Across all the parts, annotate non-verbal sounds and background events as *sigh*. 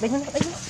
đánh nó đánh nó Ừ.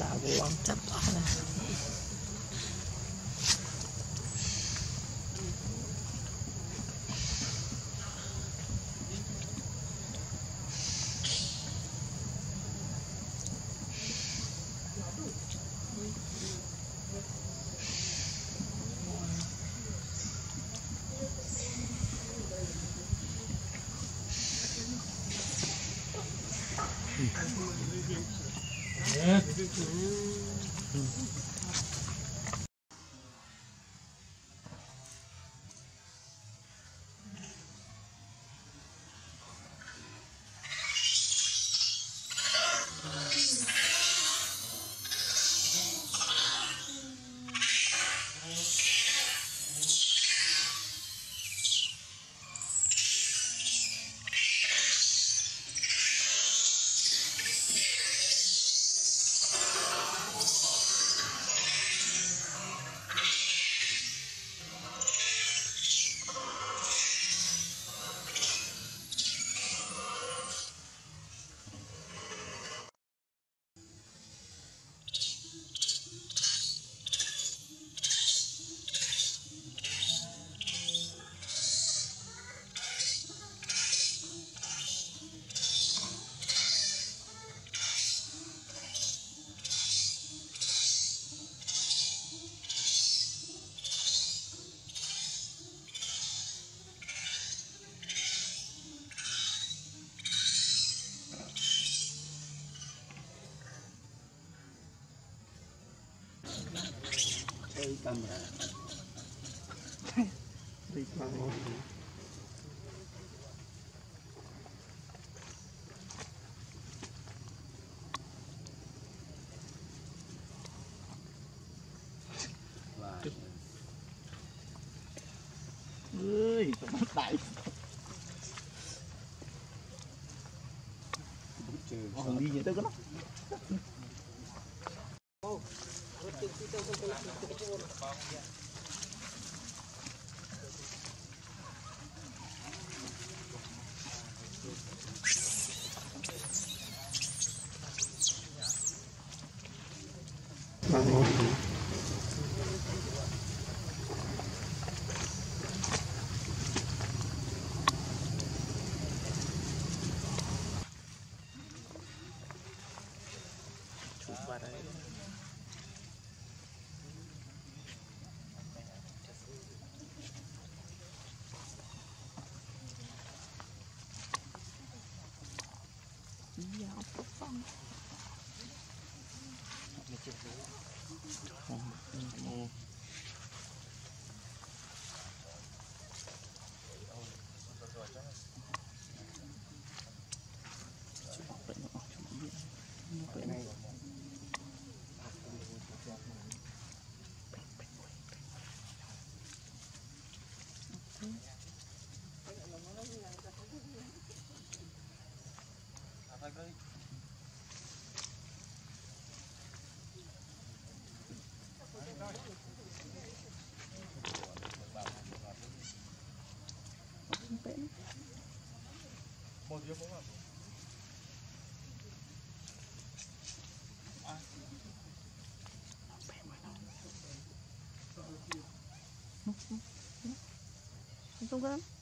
I long to. កាមេរ៉ា tao một tiếng cũng là Hãy subscribe cho kênh Ghiền Mì Gõ Để không bỏ lỡ những video hấp dẫn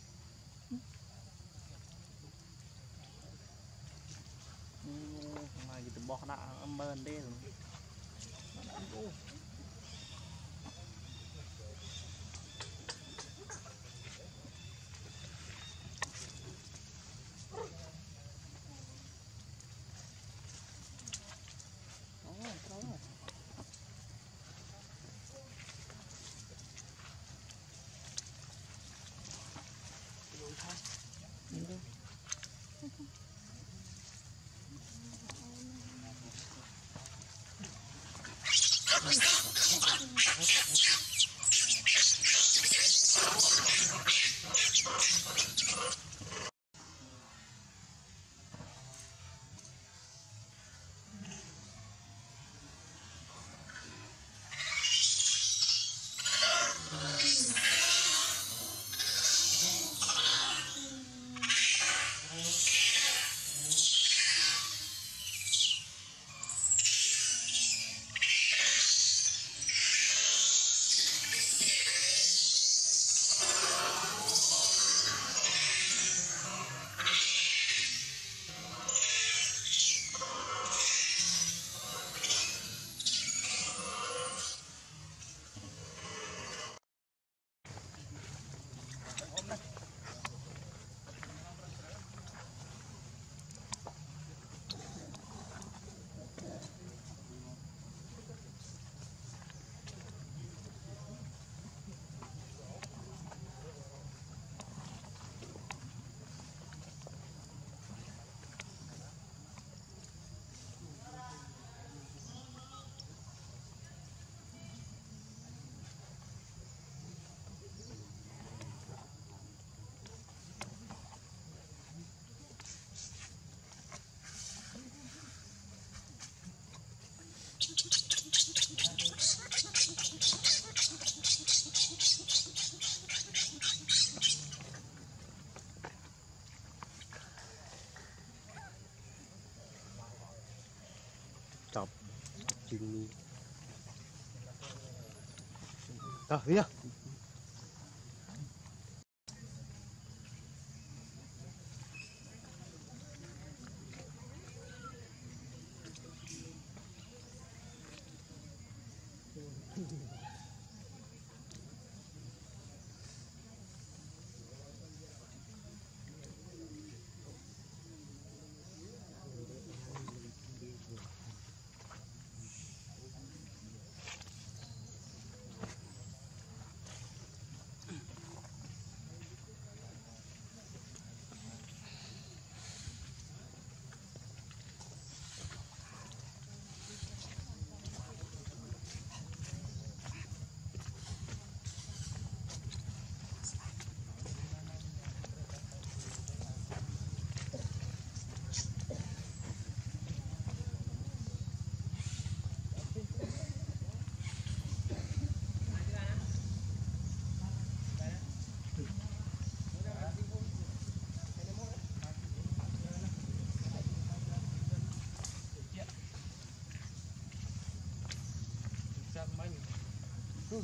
Tahu ya.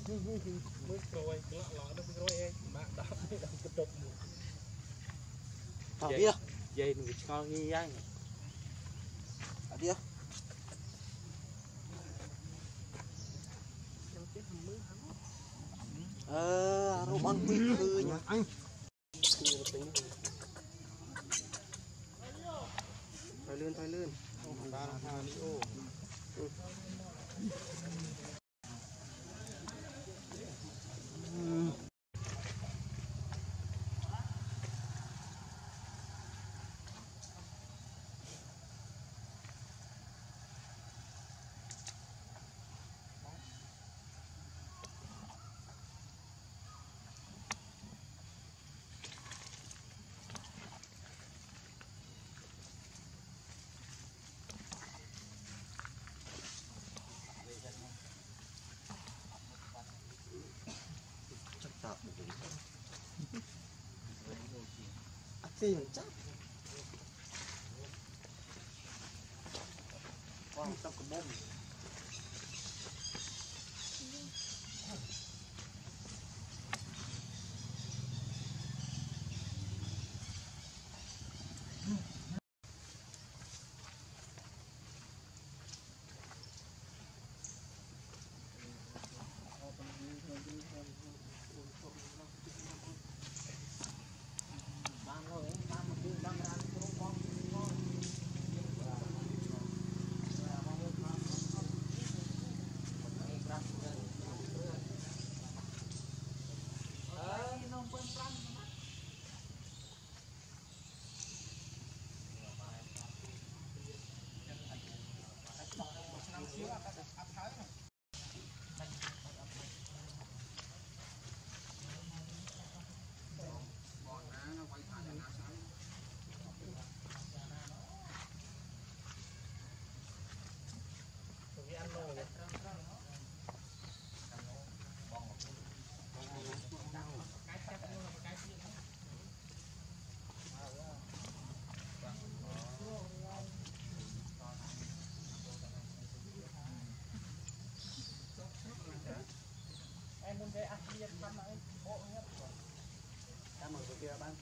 Chừng đi à đi à à đi à dây mình cho ghi anh à đi à ờ rau ăn quy khư nhỉ. Anh 这有帐篷哇个猫 avance.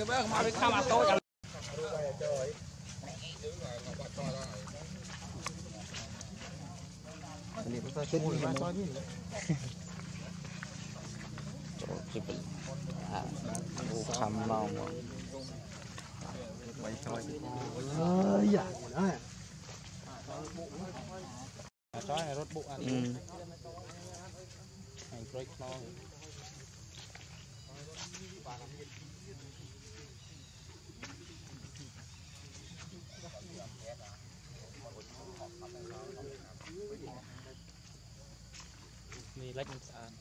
ទៅវិញទៅមើលកុំឲ្យវាខំអាតូច nilai penyiksaan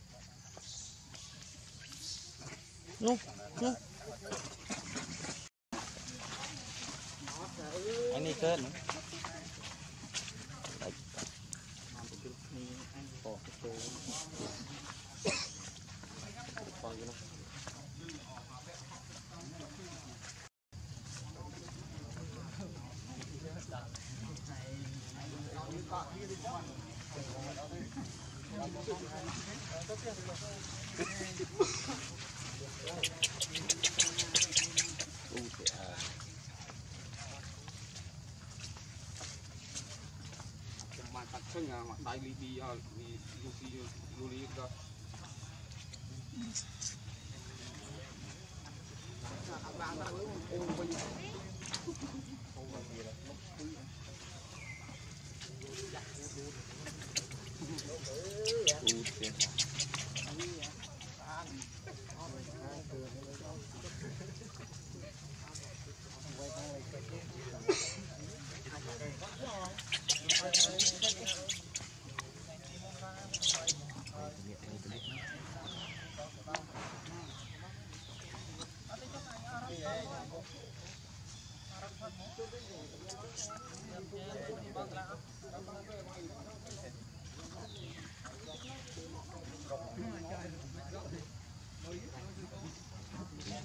Nuh, nuh. Ini kan.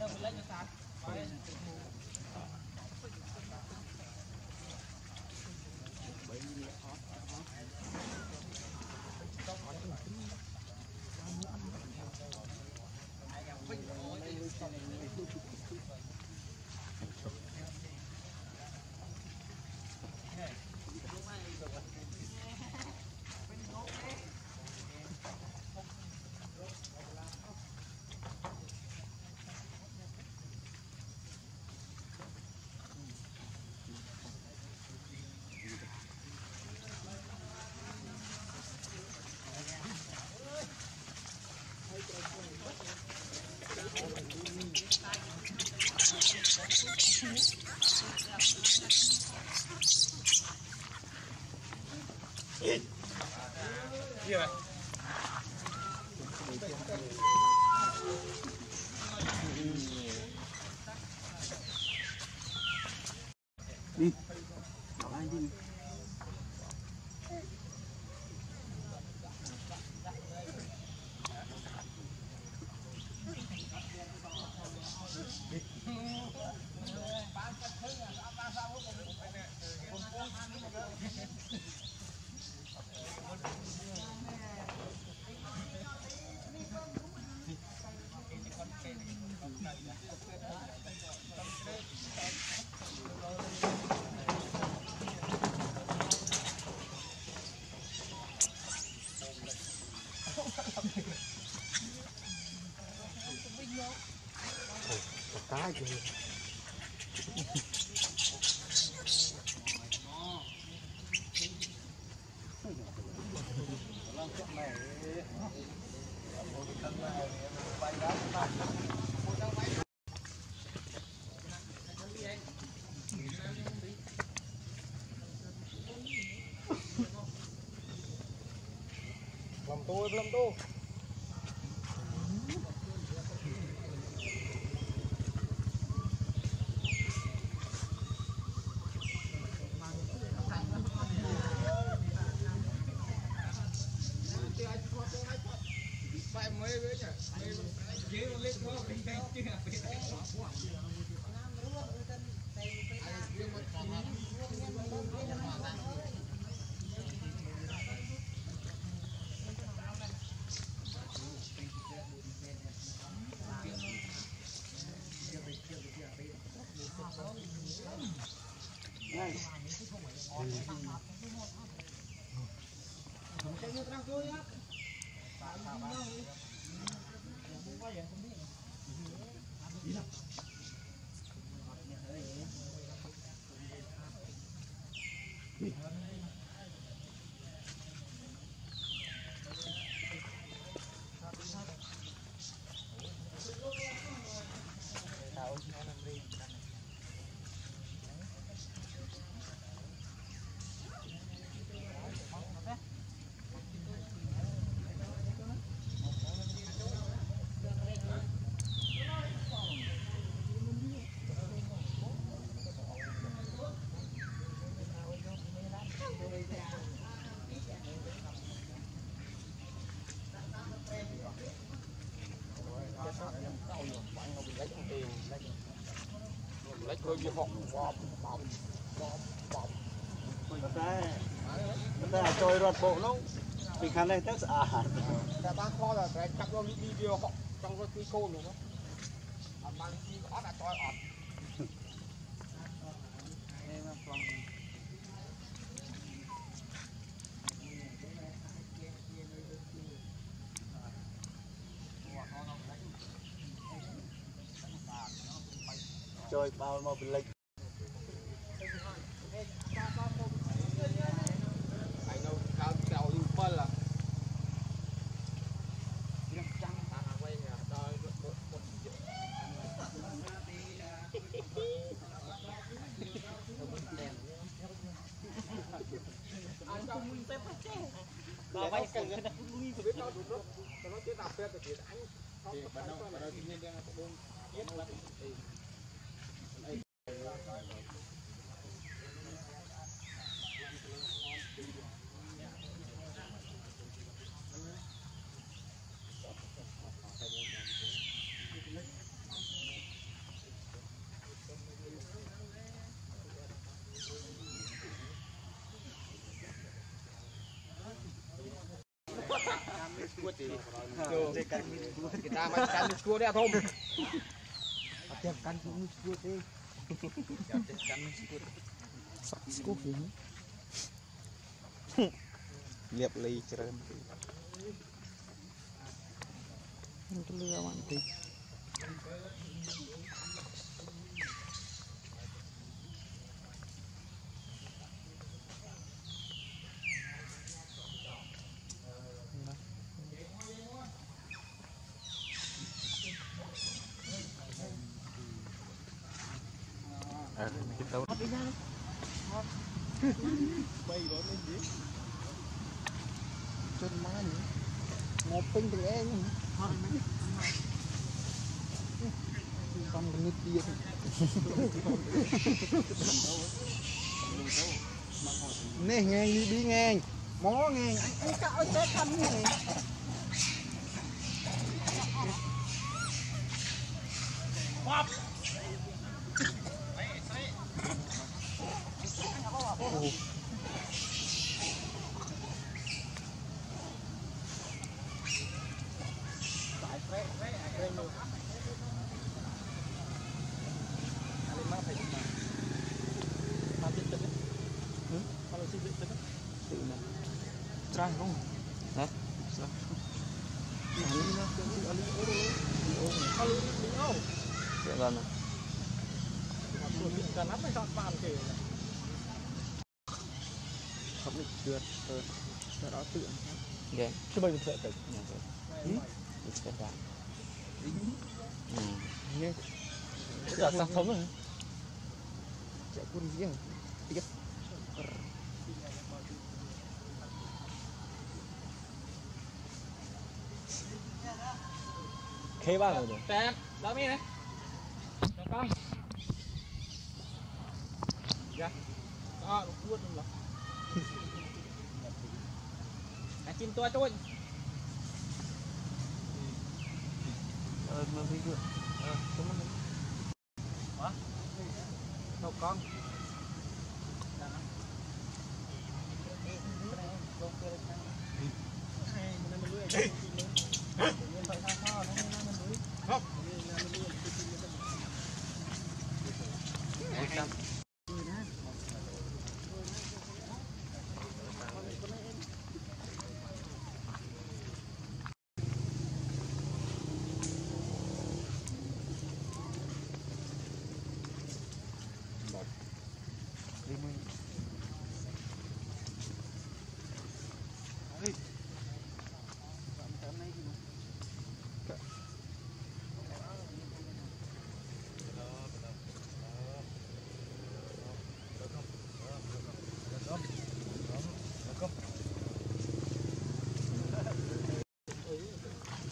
Đó cái gì làm tôi làm tôi. aqui. តែតែចូលរត់បោកនោះពីខាងនេះទៅស្អាតតែបានខលតែចាប់យកលីប៊ីវាហក់ចង់រត់ពីកូននោះអត់បានលីប៊ីក៏អត់អាចអត់ kita masih kan nih atom ada kan nih sih ada kan sekuat ini lihat lagi cerita ini tuh lihat mantep nè ngang đi đi ngang mó ngang anh anh cạo cái tết thăm này tự là trang không hả Dạ vâng ạ. Cần lắm mới chọn bàn kể. không được trượt rồi sau đó tự Dạ. Chứ bây giờ sẽ phải Dạ vâng. Ít cái đạn. Ừ. nghe Dạ sao thống rồi. chạy quân riêng Khê ba rồi. Tè, đó mi này. Cho con. Dạ. Đó, luôn rồi. *laughs* À, chim tua trôi. Ờ, mà đi được. Ờ, chúng mình Đâu con.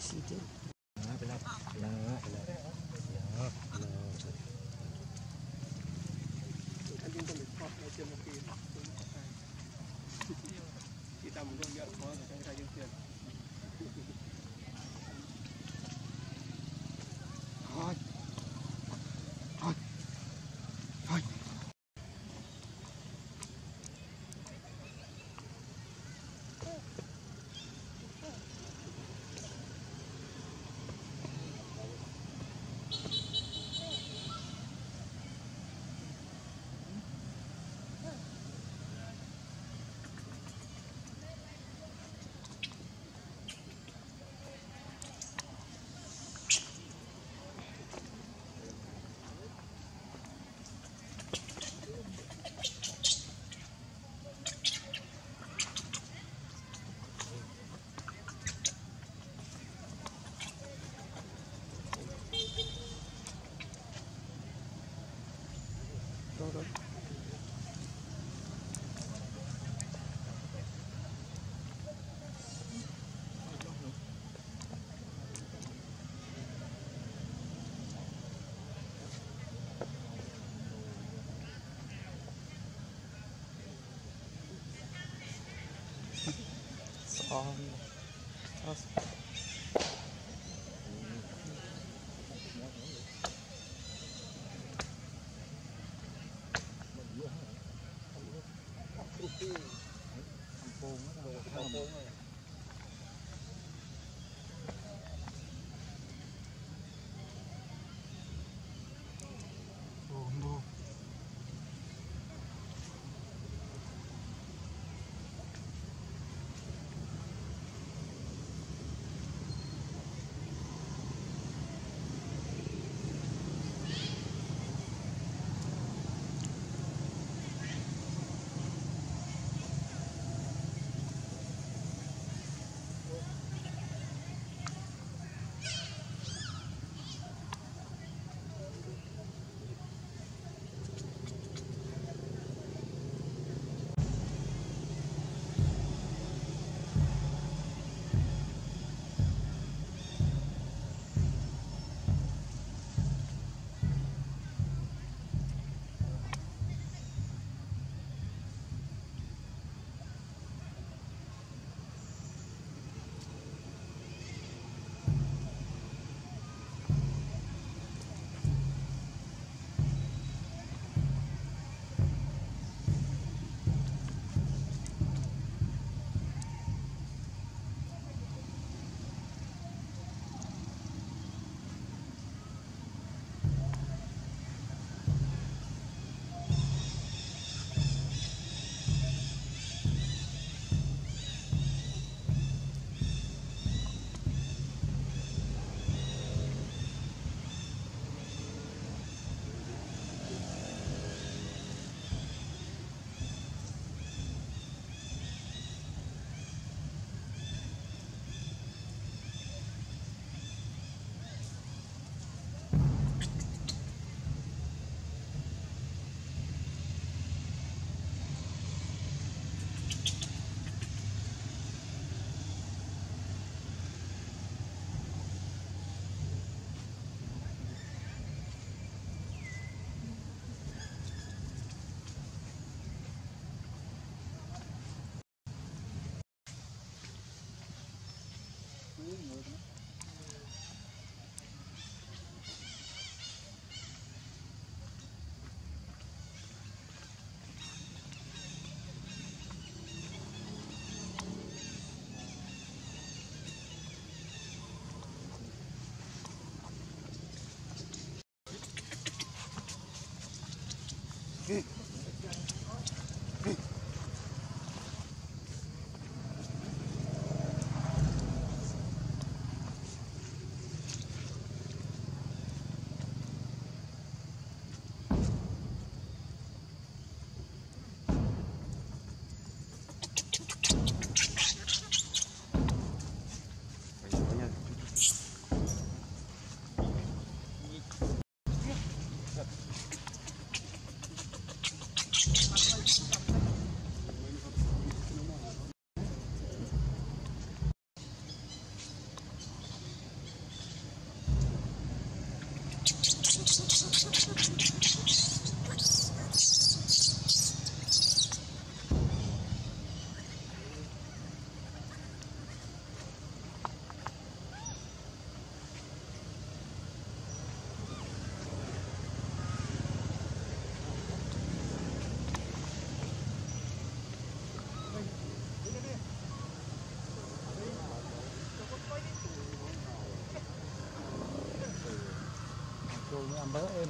isi chứ. anh chúng tôi được thoát ở 啊 on mỡ êm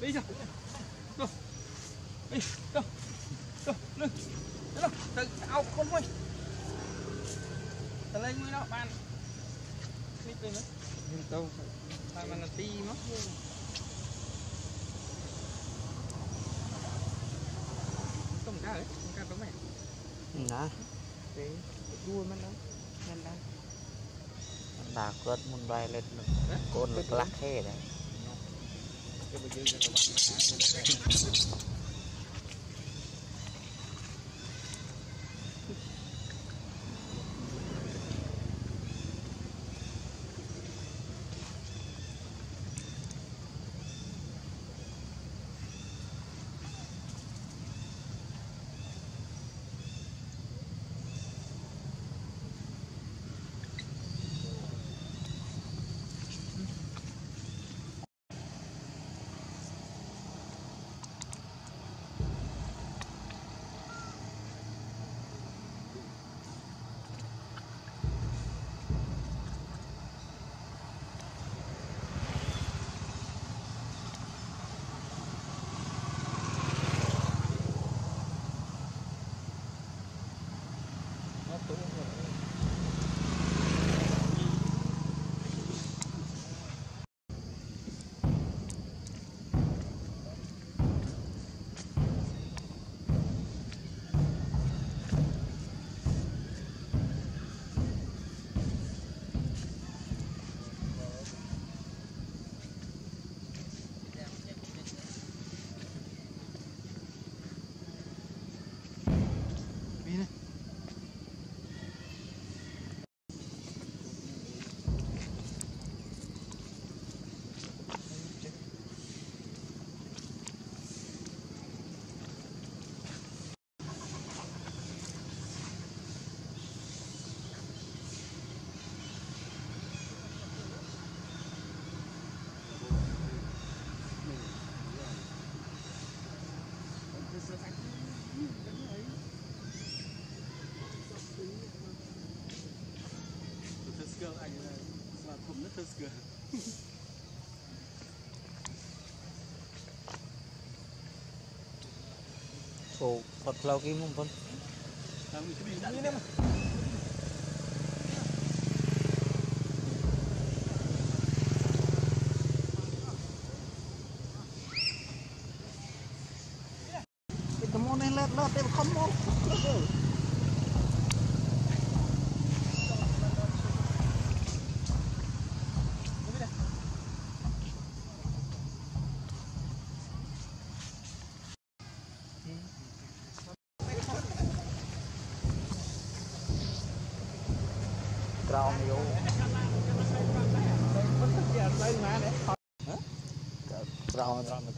đi cho đi, đi đi, đi, đi, ao con mày tự lên mới đó bạn đi về nữa nhưng đâu phải mà là ti mất không cá đấy không cá đúng mày nè cái យួរមិនដល់មិនដល់បាទគាត់មុនបាយលេតកូនផ្លាស់ខេដែរគេបើយើងទៅបាន phụ Phật lâu kiếm không phân Come on and let, let them come on. on. the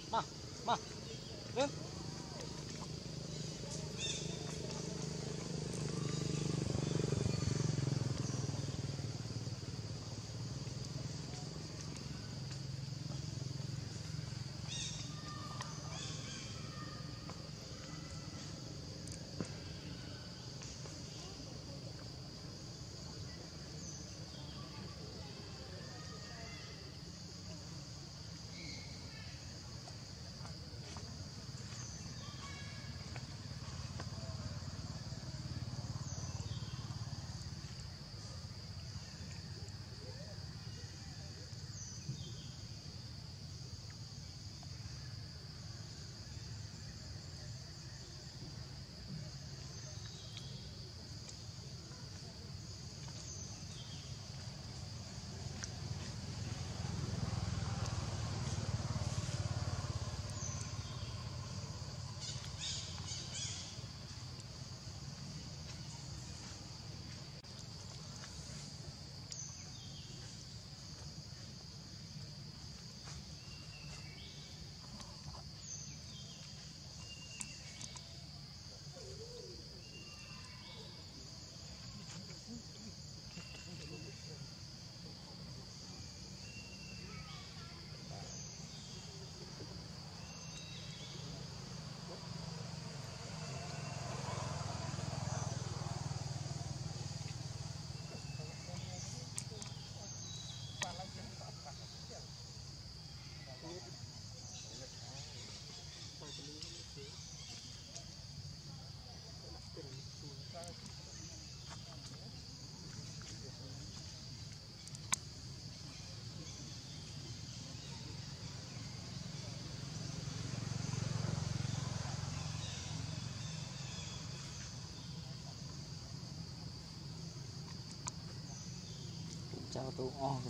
Jatuh, oh.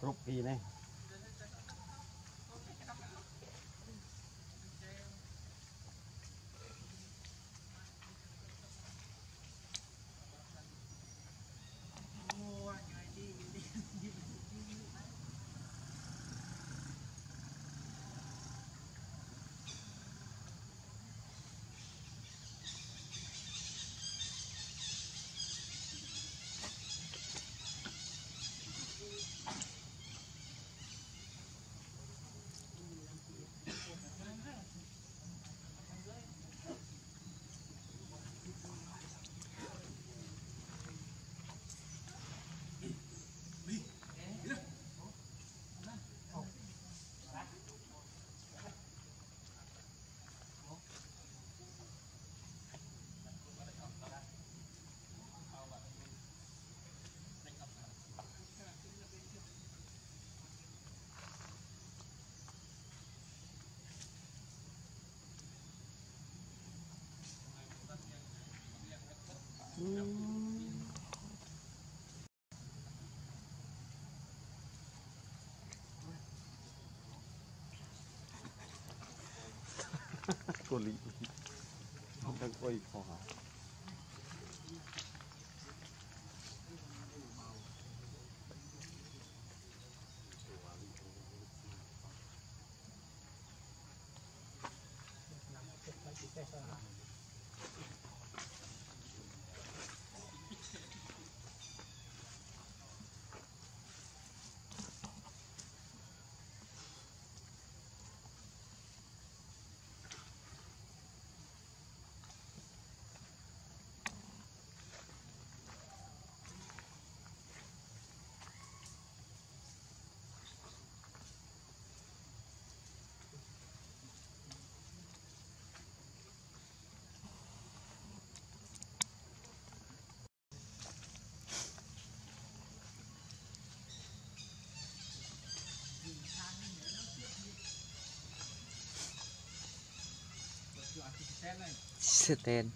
กรุ๊ปปีนะ ส่วนลีก็ 10.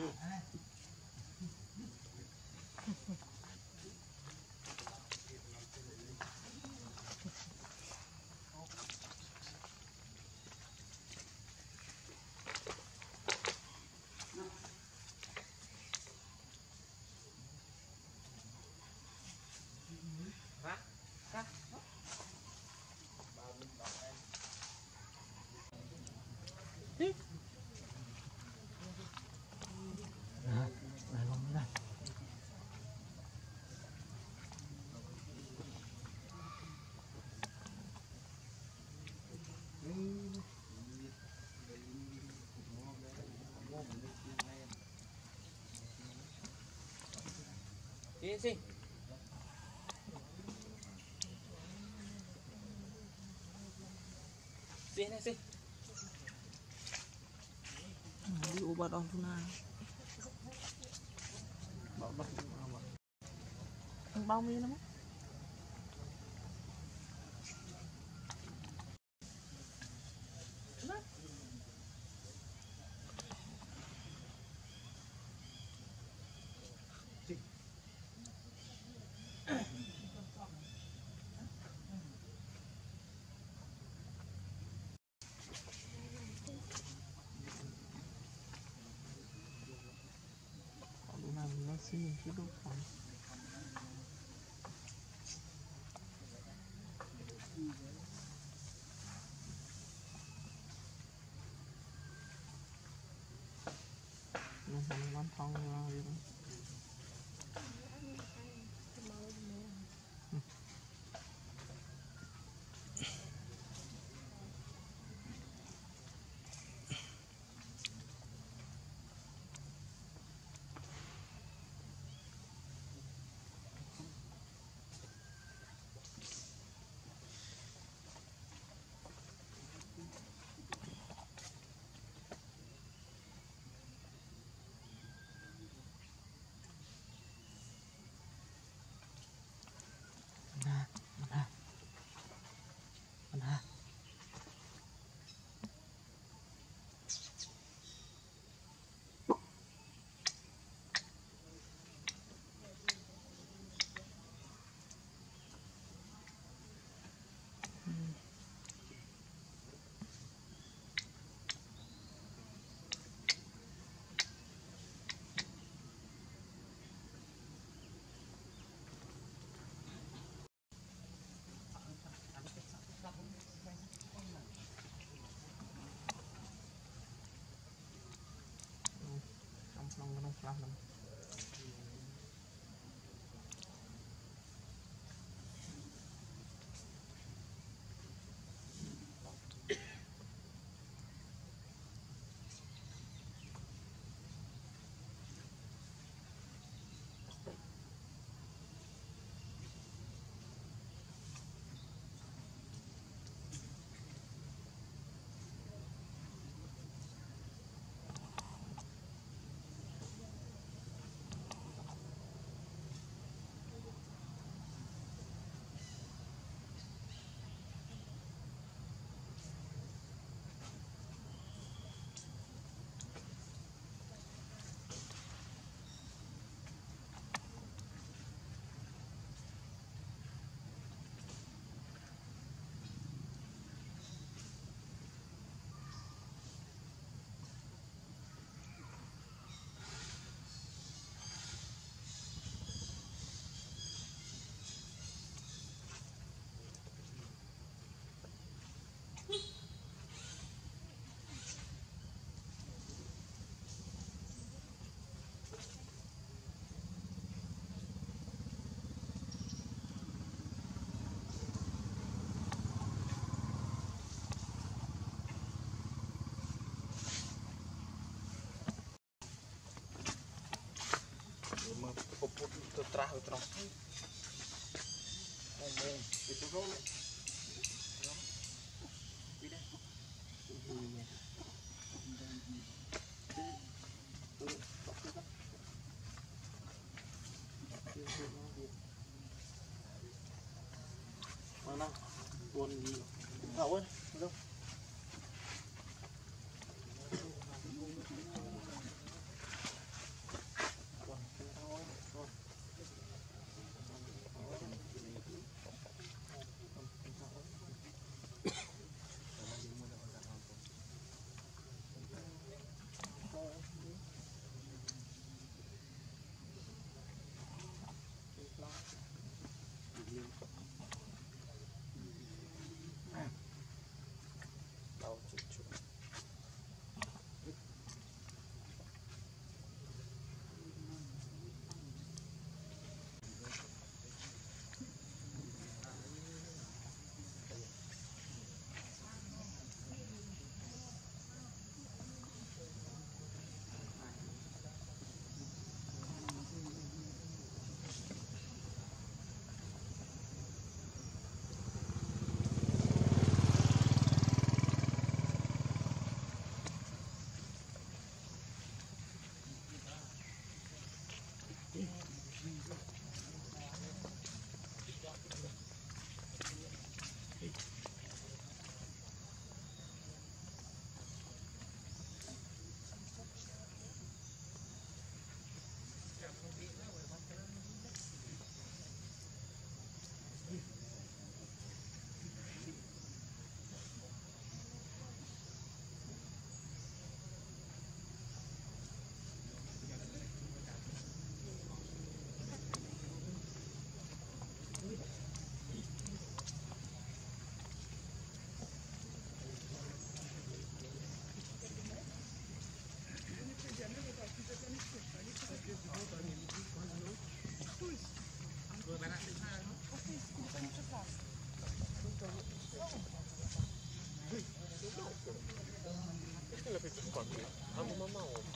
Yeah. Đi xin. Xin này xin. Đi ubat on tuna Bao mi lắm hidup Nó thành con phong vào đi Mana? Trong trong trong trong mà cerah itu itu kau mana bon di kawan 옆에 있던 거 같아. 아무 맘만 오고.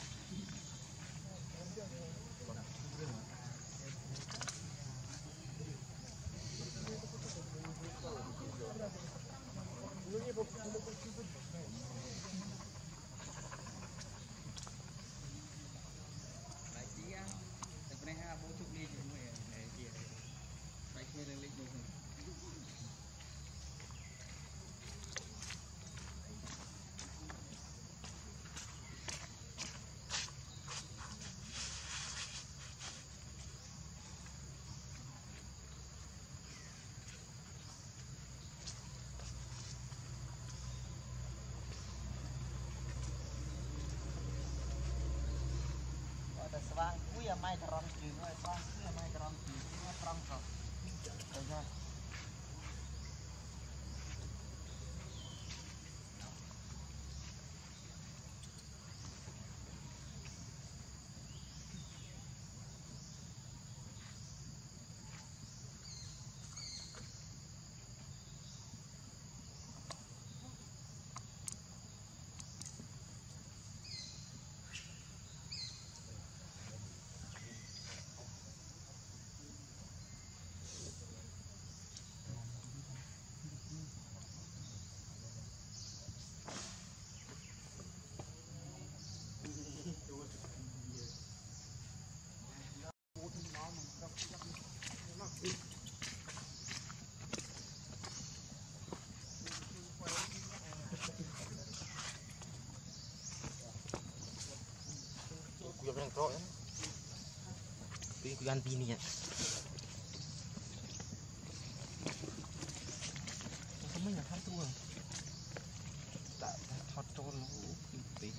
អាម៉ៃក្រំជើងហើយស្វាង Yang krok ya. Kuya ganti ni ya. Kamu yang satu ah. Tak tak thot lu pipi.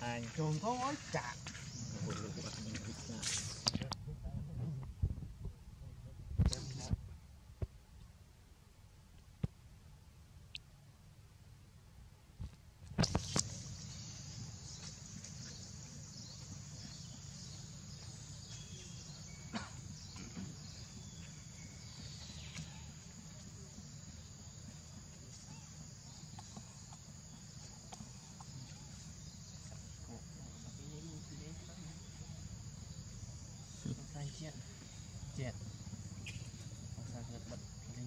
Anh trồn thôi chả. Sai chết. Chết. Không sao được bật lên.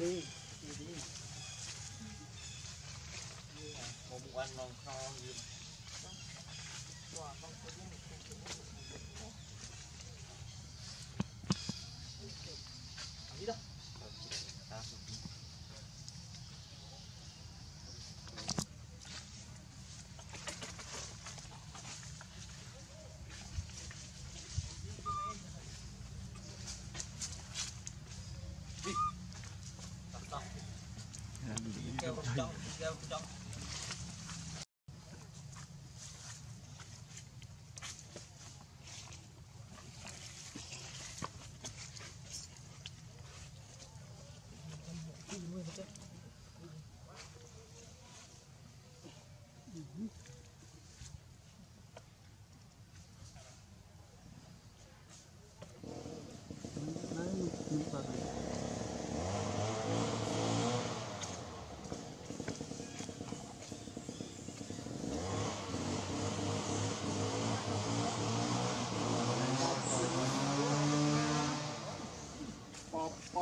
một trong kêu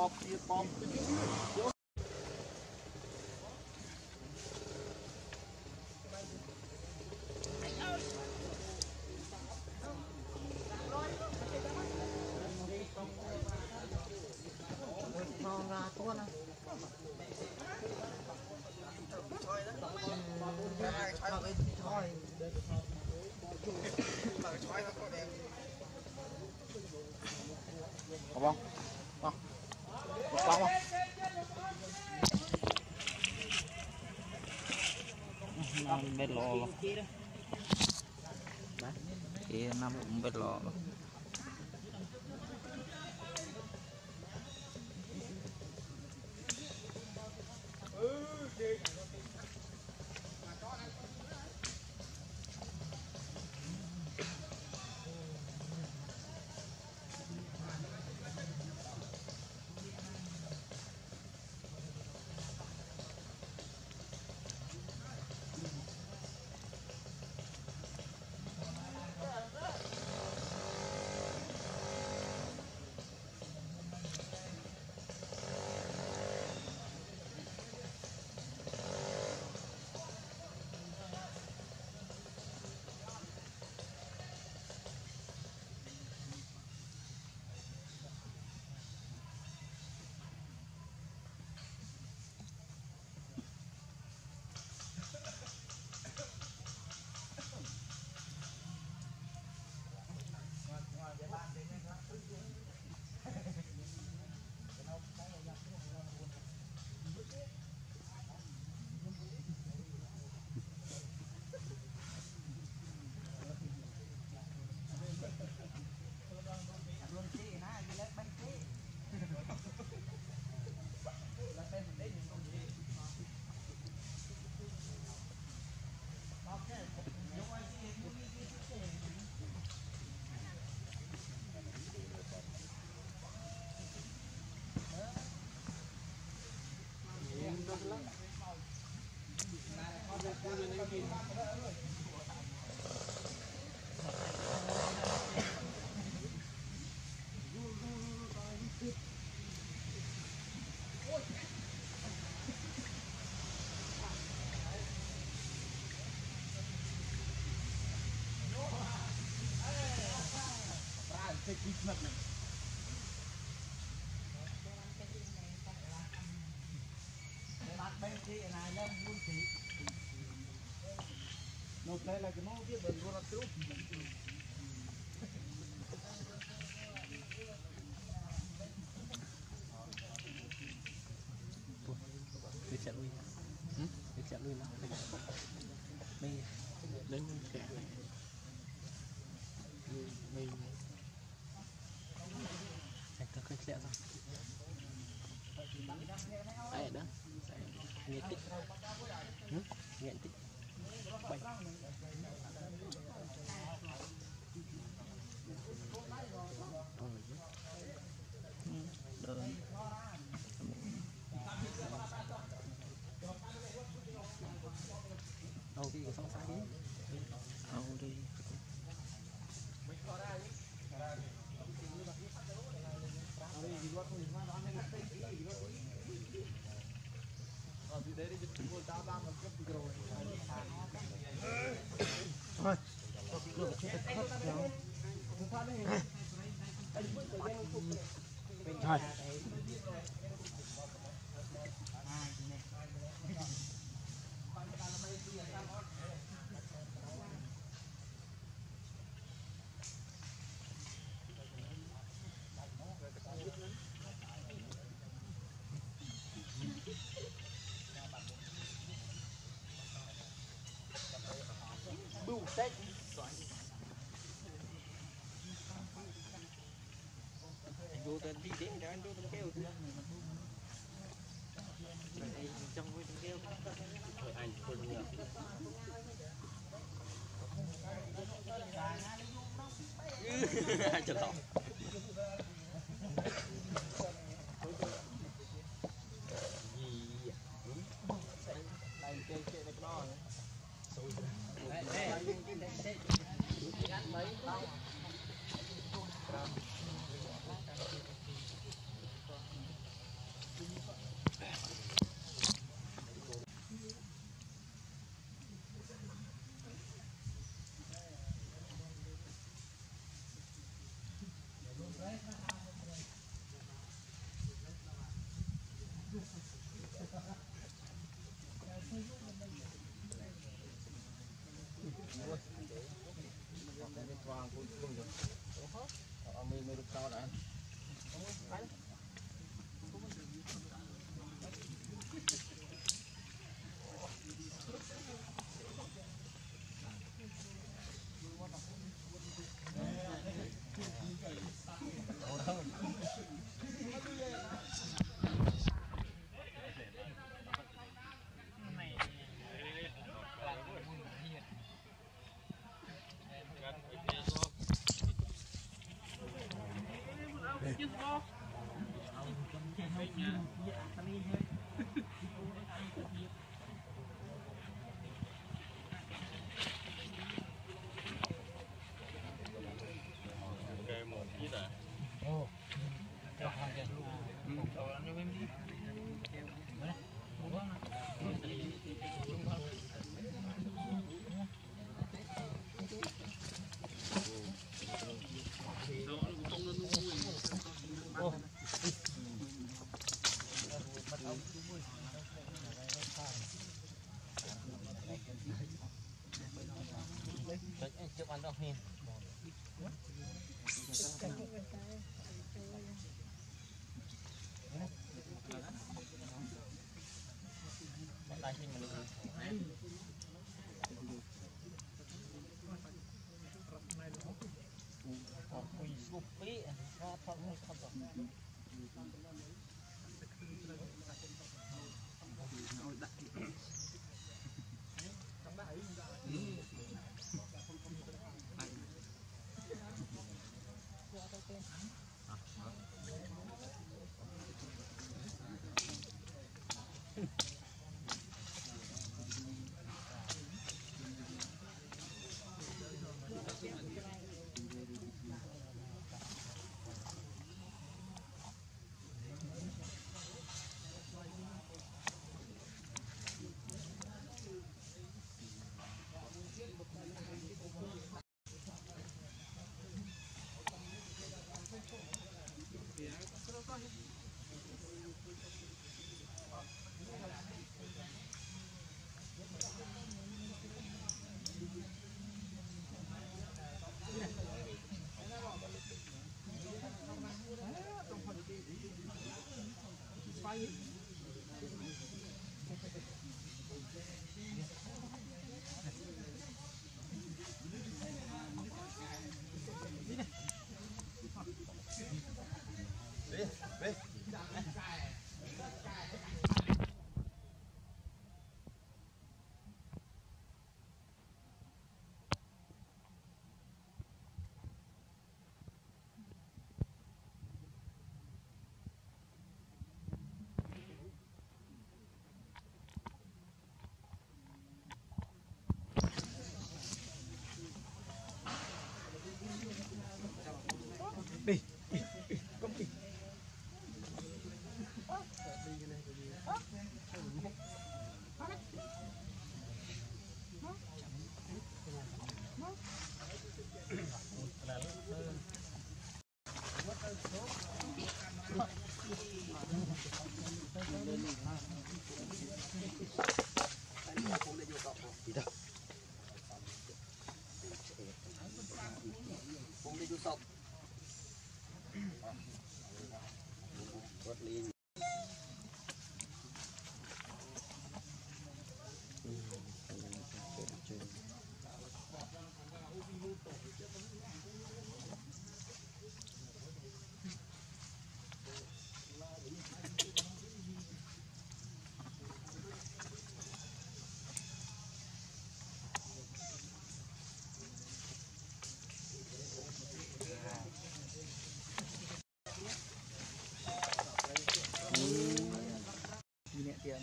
មកទៀតបង bét lò lò. Kia năm cũng bét lò lò. Nó thế là cái nó biết mình luôn là cứu Đi chạy lui. Đi chạy lui lắm. Đây. Đây kẻ này. Đây. Đây. Anh cứ cách lẹ ra. Ai đó. Nghe tích. Ừ? Nghe tích. Bay. Đơn. Đâu cái song song đi. Đâu tết Vô tên đi đến đó anh vô tên kêu. Trong với tên kêu. Anh nhờ. Amen. Chờ tỏ. đâu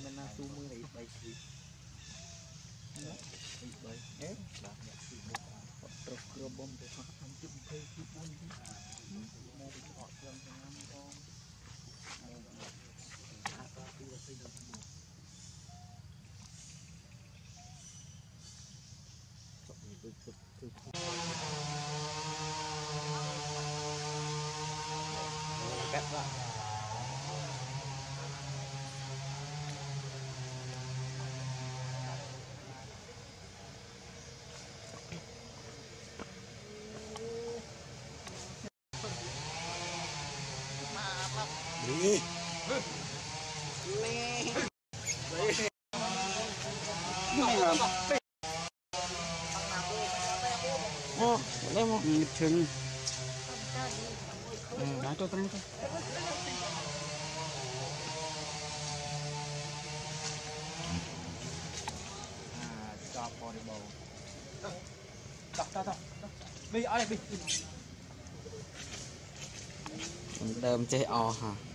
មិនណាទូមើលអីបីជីអីបីអេបាទអ្នកទីបុកអត់ត្រឹមគ្របបំទៅថាខ្ញុំជិះ24ទីមកអត់ត្រឹមហ្នឹង Ô, đây một nhịp thường Ừ, đá cho tăng cho Stop portable. Tao tao tao. Bi ở đây bi. Đơm chơi o hả?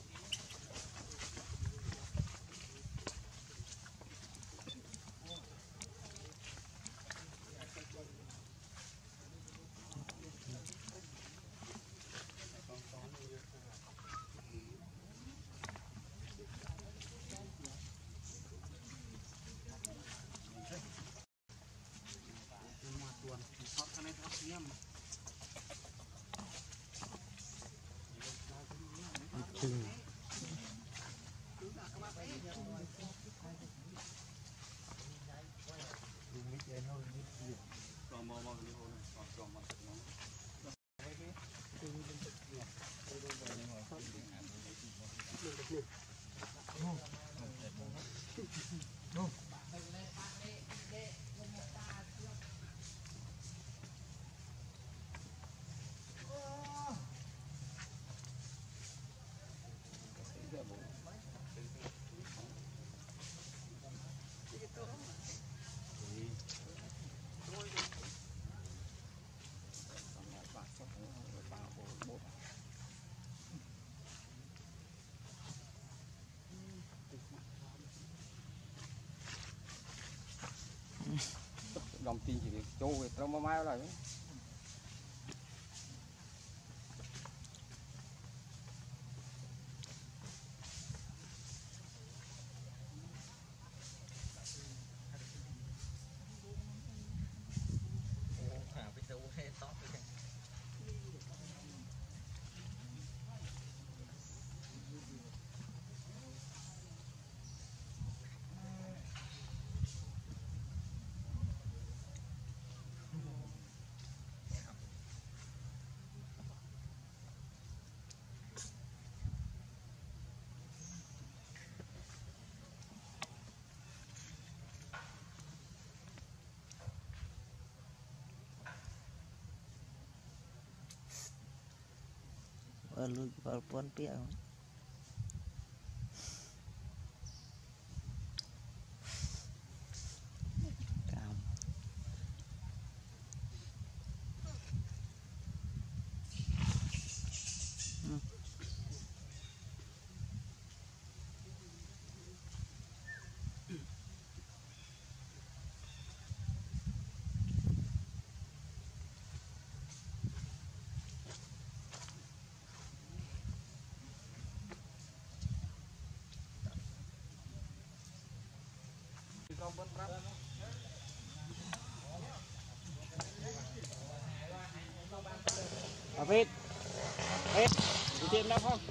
nó ំទីជាចូលវាត្រឹមមួយម៉ែត្រហើយ lugar, lugar, lugar, Đi tìm đâu không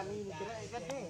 Rani ni kira ikat ni.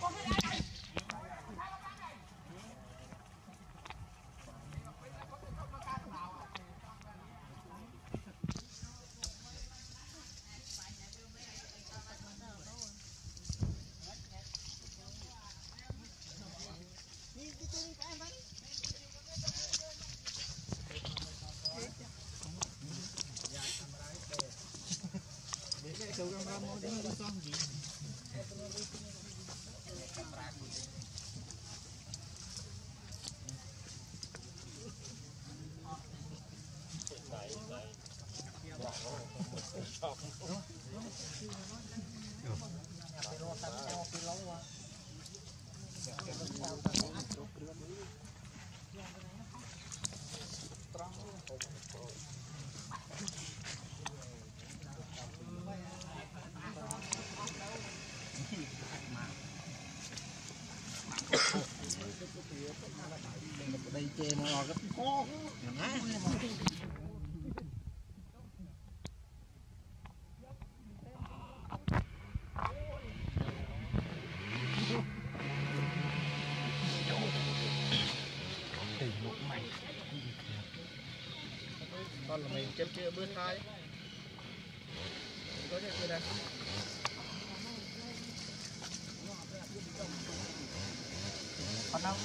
Đây chê con là mình chém chưa bươn hai có chân kia đây con đâu?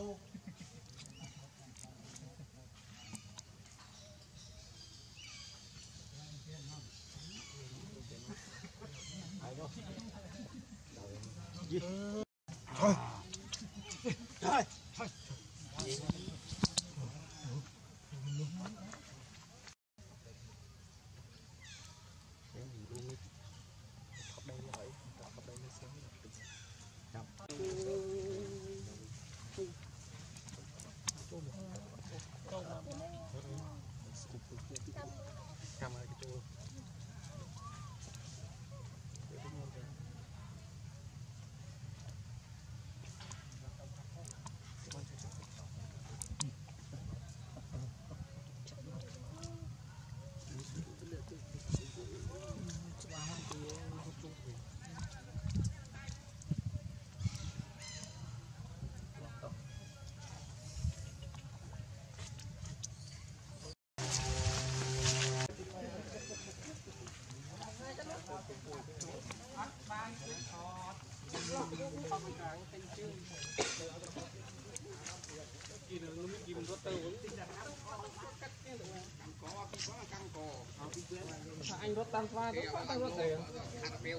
顔 I know. អញរត់តាមស្វាទៅស្វាទៅរត់ទេខាត់ពេល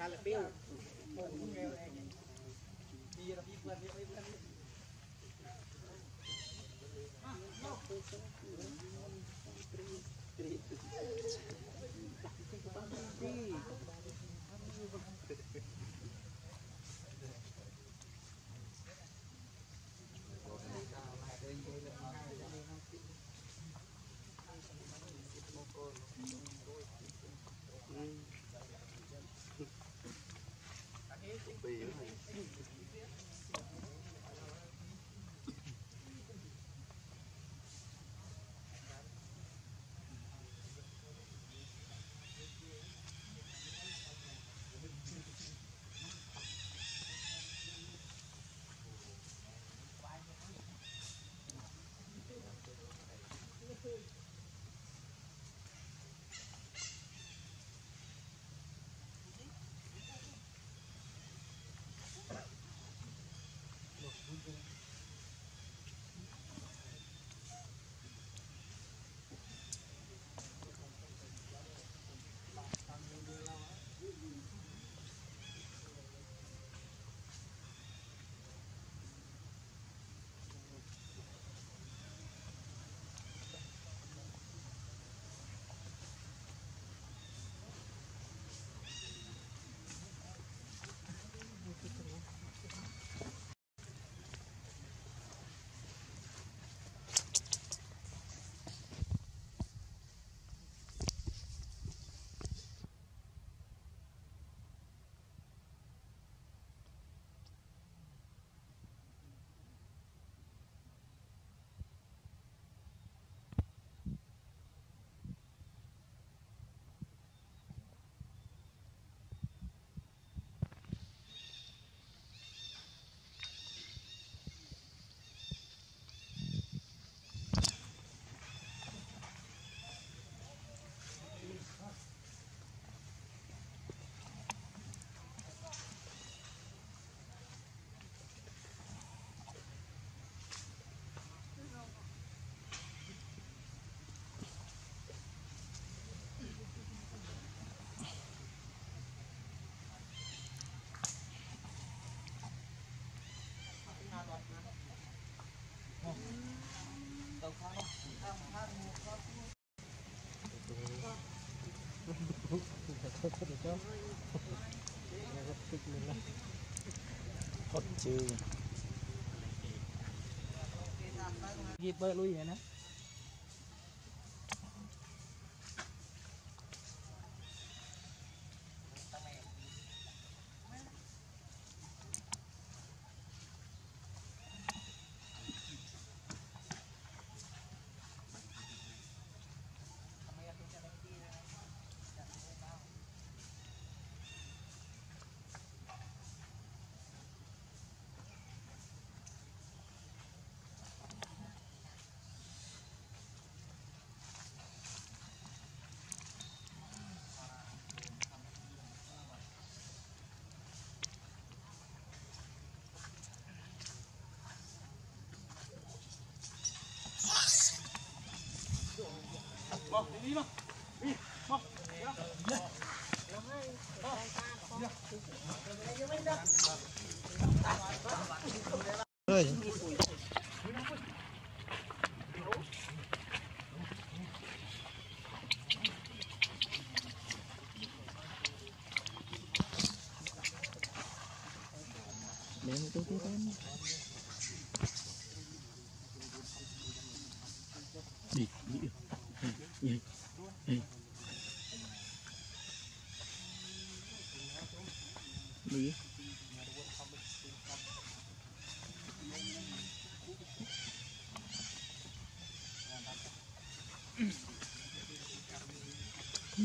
khá là tiêu ปีแล้ว Hot chứ Ghi bơi lui vậy nè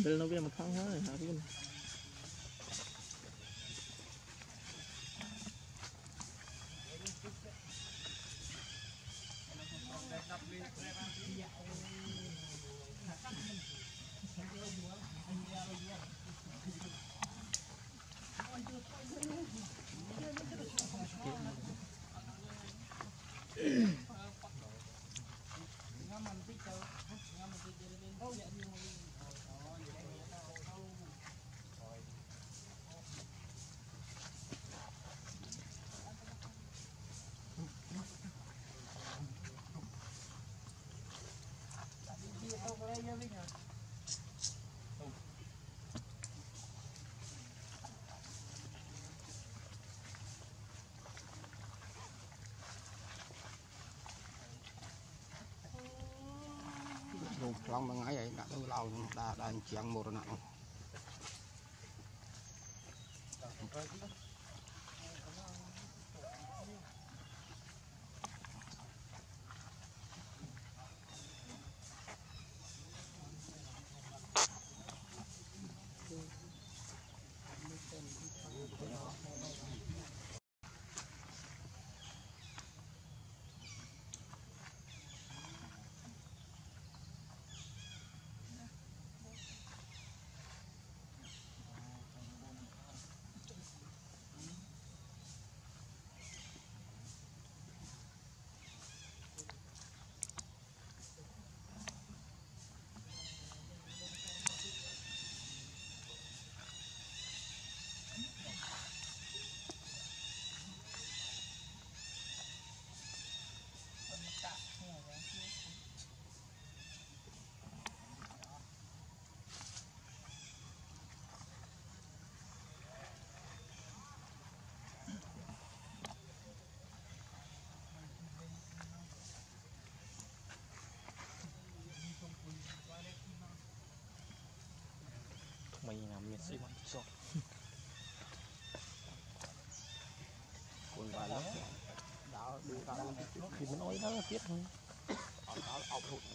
ពេលនោះវាមកខំហើយអាវិញ ឆ្លងមួយថ្ងៃហើយដាក់ទៅឡោដាក់ដាក់ជាងមរណៈនោះ Sí, bueno, so. Còn bà lắm. Đó, đó, đó, đó, đó, đó, đó, đó, đó, đó, đó, đó, đó,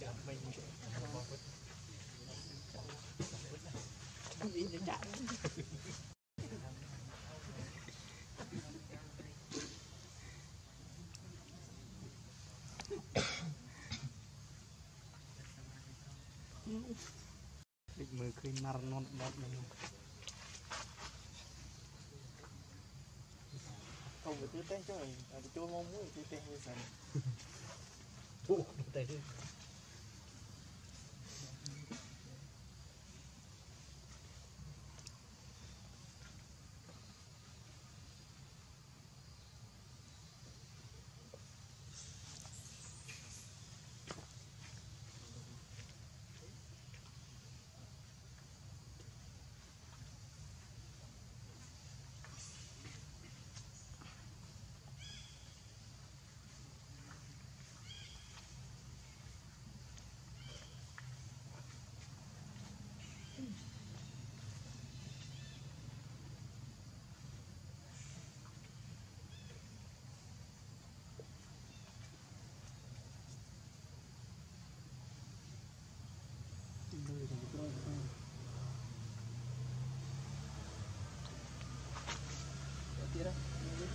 Địch mưa khơi mar non bọt mình Không Không phải tiêu tên cho mình, à mong muốn tiêu tên như sao. *laughs* Ủa, tại đây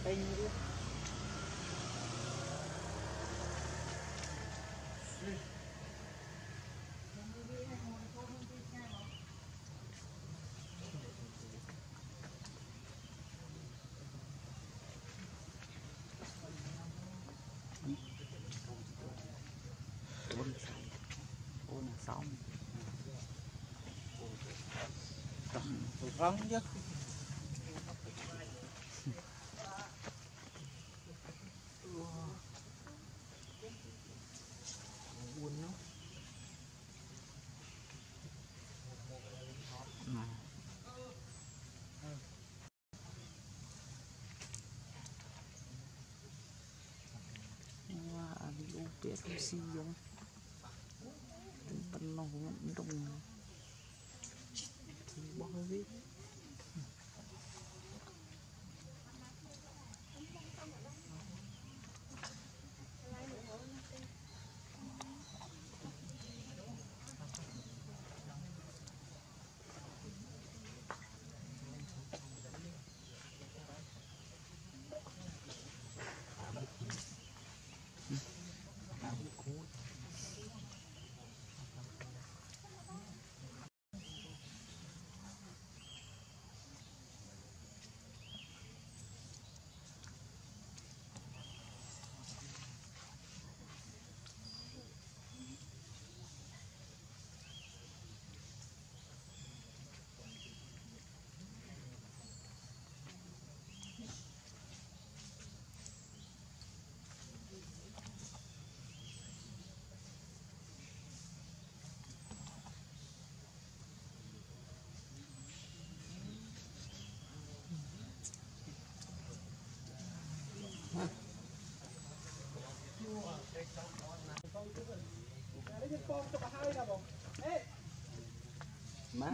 Tên như Ôn xong. Răng chứ. Upir si yung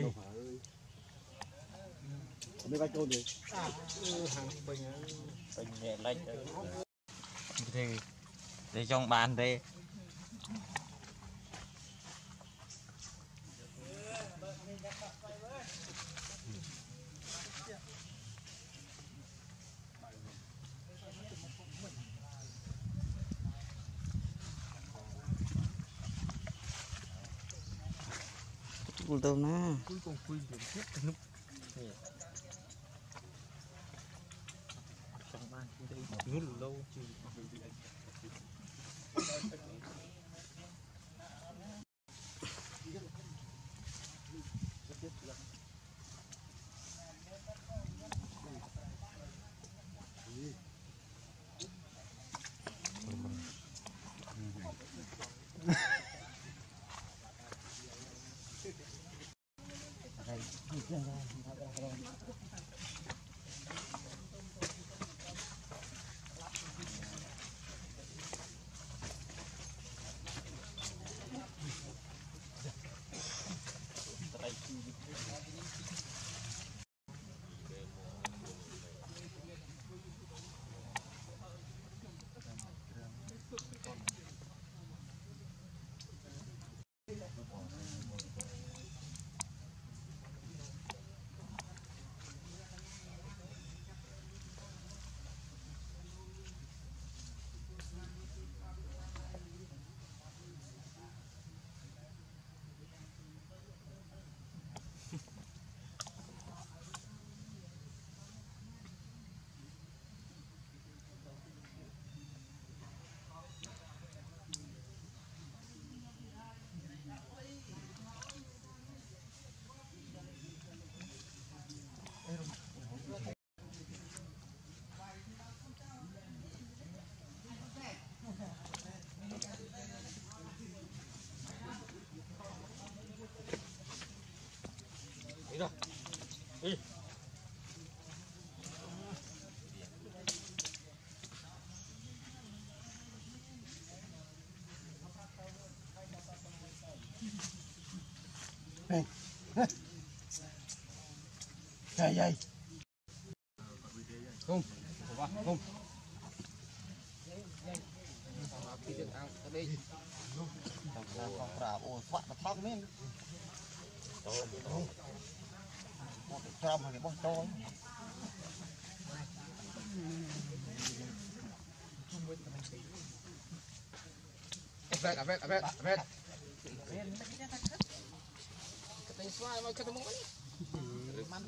នេះនេះបាច់ចូលទេហាងពេញពេញលេចទៅទេតែចង់បានទេ cuối cùng quy điểm tiếp cái nút Yeah. Ay, ay. Không, không. Avet, avet, avet, avet. Avet, avet, avet. Kita ini suai mau ketemu lagi.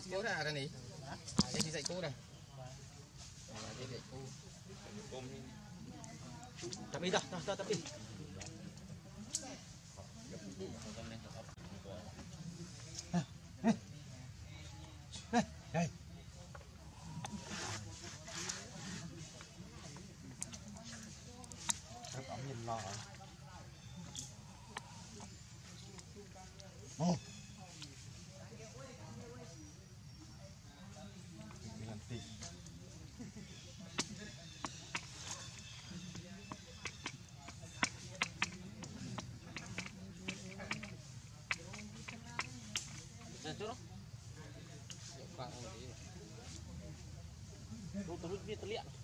dạy cô đây chị dạy cô Tapi dah, dah, dah, tapi. ini terlihat.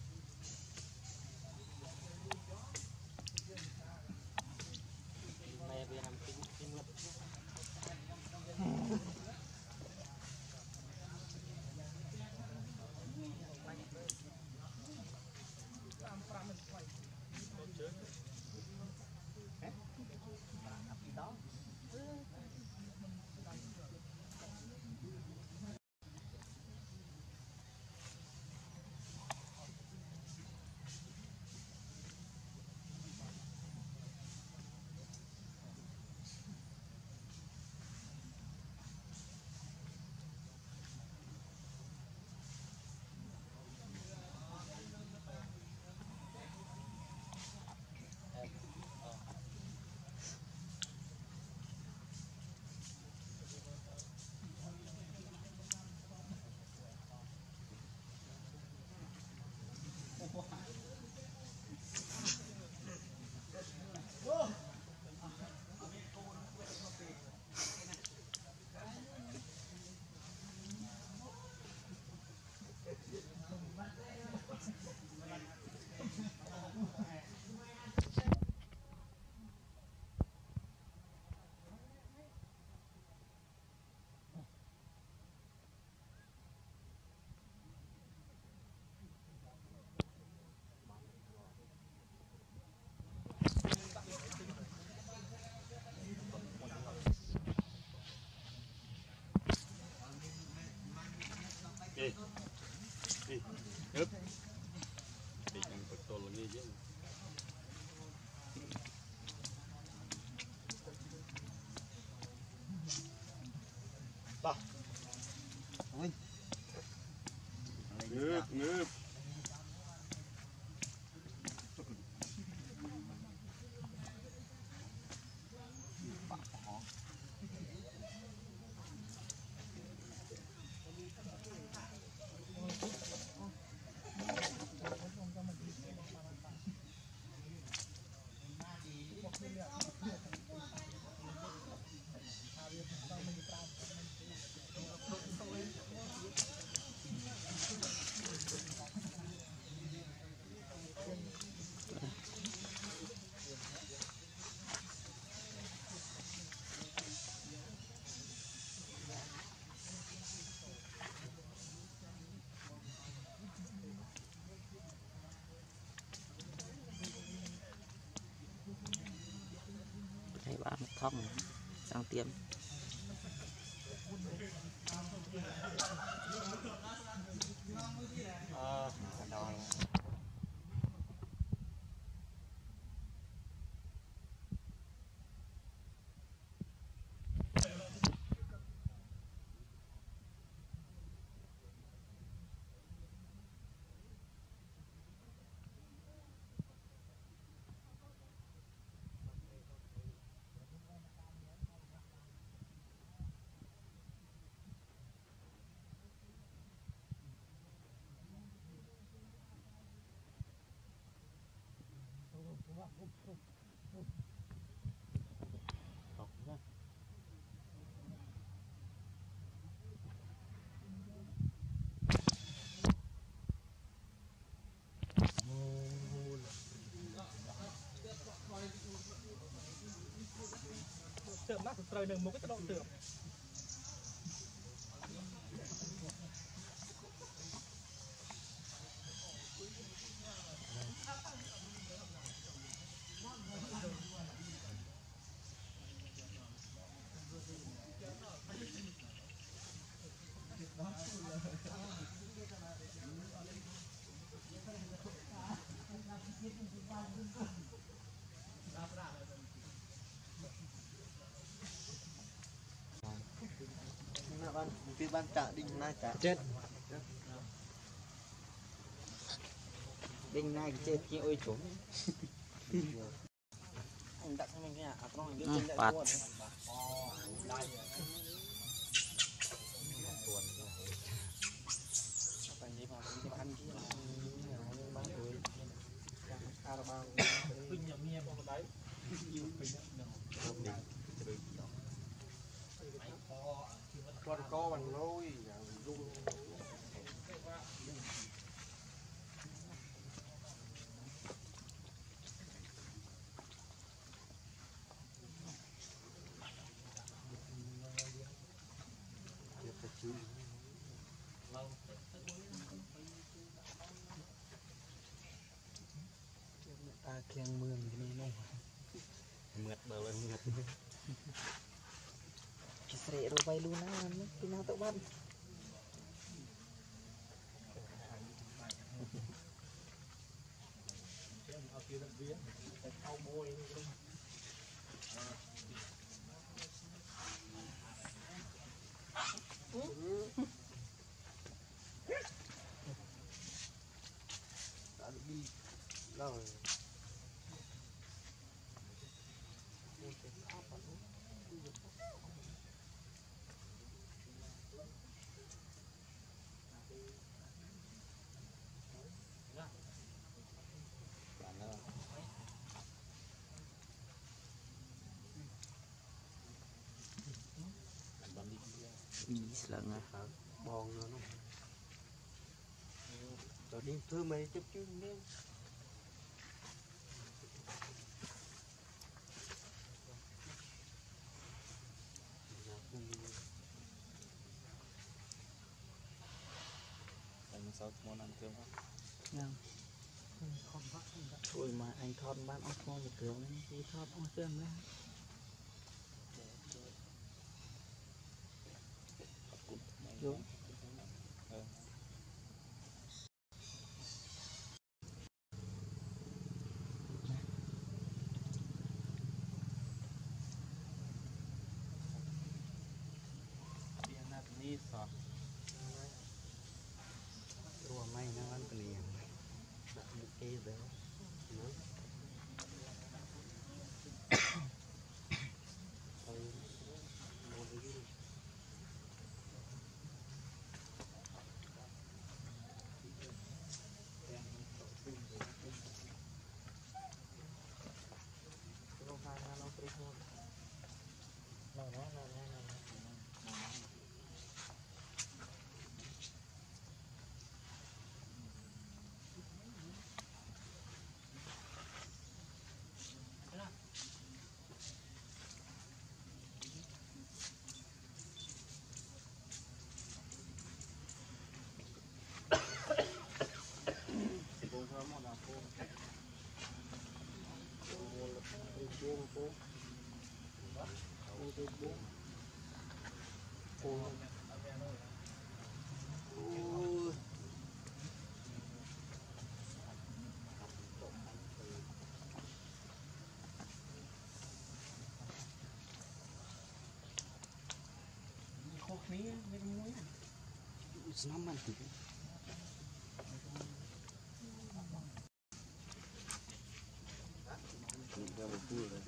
Ikan betul ni je. Bah. Oi. Ngep, bà thông sang tiêm. À, đo Học nhá. Trời đừng một cái động tượng. ពីបានចាក់ឌីងណាចាក់ chết đinh này chết kia ôi chúng anh đặt cho mình cái à con anh Ừ, biết bạt. cuốn តែ yang เมืองจะไม่ได้เมืองเบอร์เมือง Kisri rupai lunan, pinatok tuan. ស្វីស្លឹងហ្នឹងបងនោះតោះនេះធ្វើមិនជិបជើងនេះតែមិនសោថ្មណាំគ្រឿងហ្នឹងខ្ញុំថតបាត់ជួយមកអញថតបានអស់ថ្មមួយគ្រឿងនេះគឺថតអស់ទៅម្លេះ Buông, buông. Khô khí với muối. năm ăn thì ra một cua rồi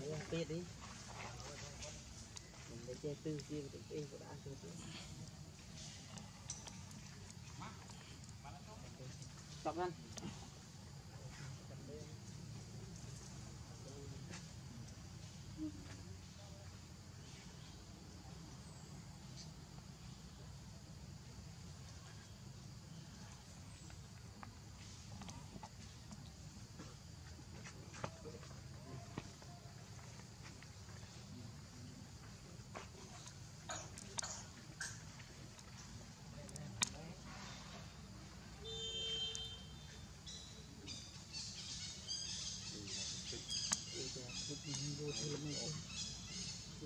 Lấy ăn tết đi. Mình chơi tư riêng được tết của đã chơi tết. Tập anh.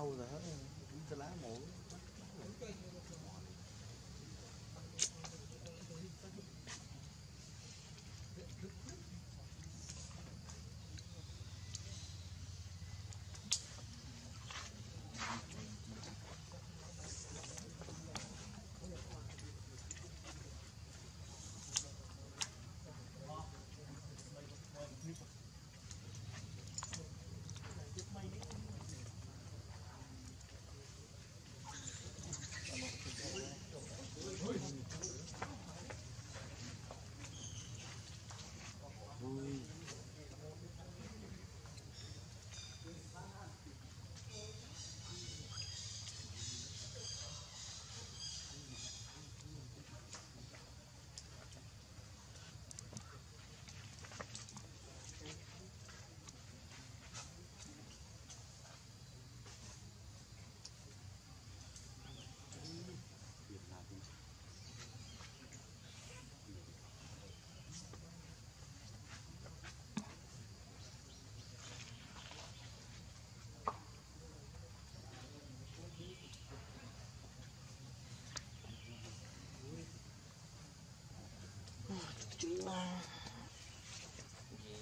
lâu rồi hết cái lá mũi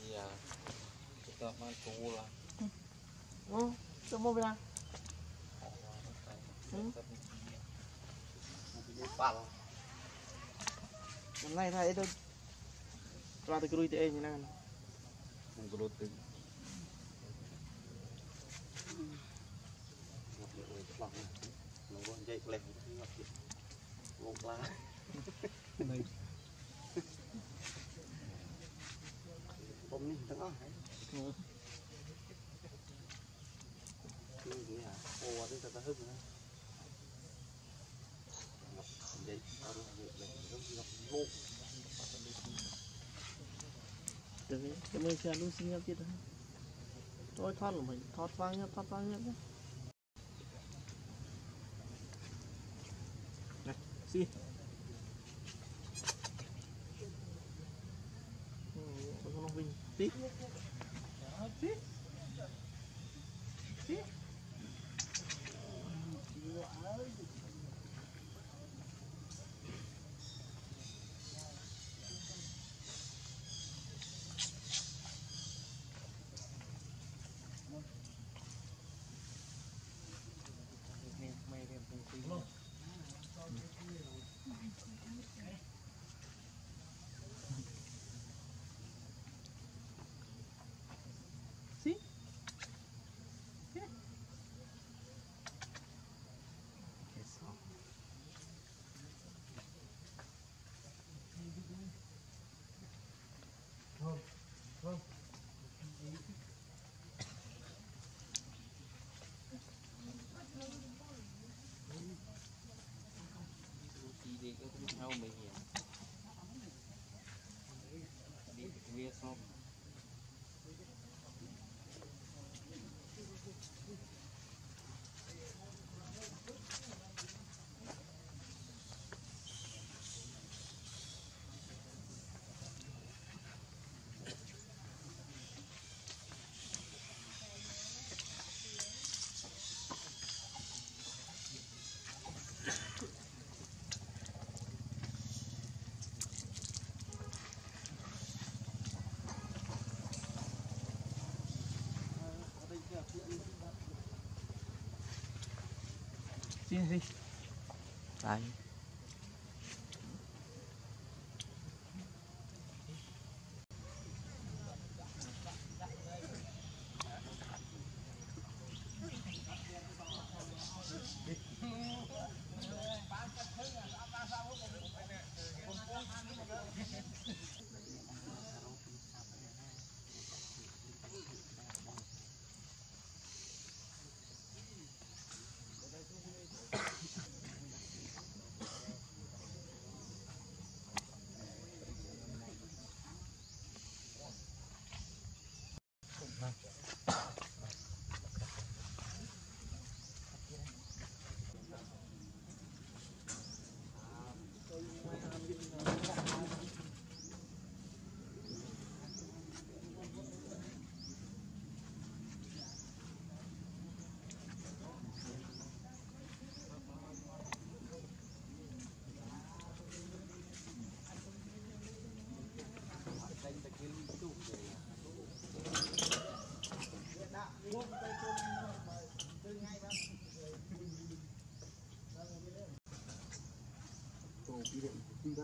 Iya. Kita main bola. Ô, sao mua về là Pal. Hôm nay thay tôi Ra từ cái đuôi như nào Menggeluting. Nó Từ cái, cái mây xe lưu sinh nhập chết thôi. Thôi thoát là mình thoát vang nhập, thoát vang nhập Này, xì đi cái cũng theo mình hiểu. Đi về xong.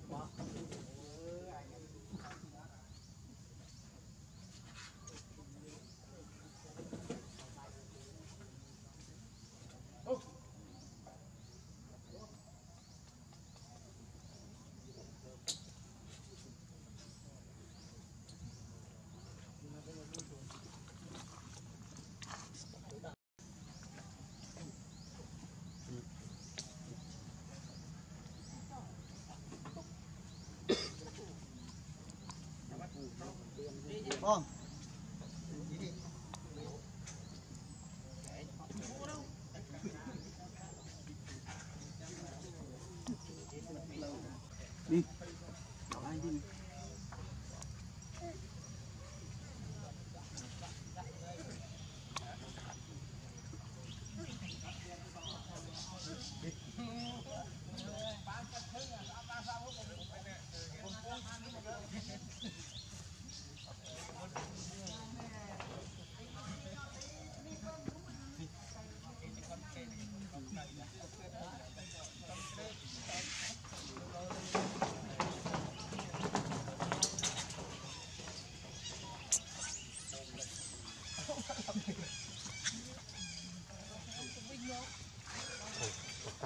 chi Vâng.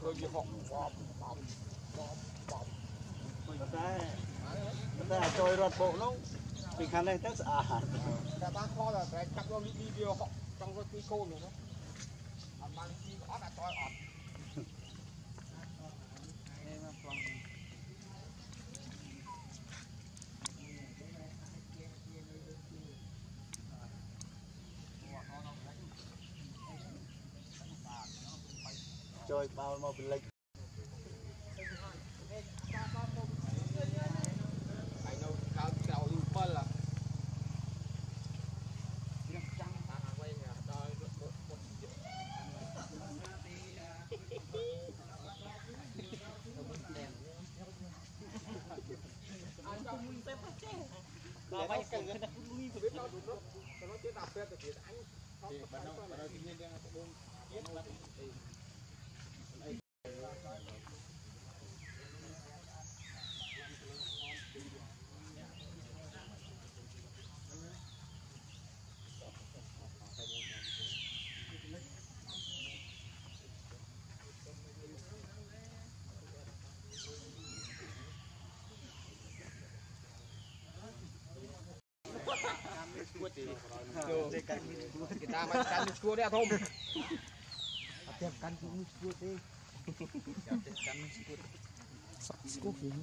Tuh, belum tuh. Lấy rồi đi học bọp bọp bọp bọp. តែតែចូលរត់ bộ នោះពីខាងនេះទៅស្អាតតែបានខលតែចាប់យកលីលីវាហក់ចង់រត់ទីកូននោះណាអត់បានទីអត់អត់តអត់ mau mau beli ឈួតទេចូលកាន់ឈួតគេតាមមកកាន់ឈួតទេអាធំអត់ទេកាន់ឈួតទេអត់ទេកាន់ឈួតសក់ស្គូវិញ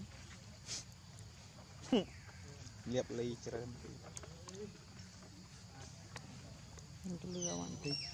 លៀបលីច្រើនទៅលឿនបន្តិច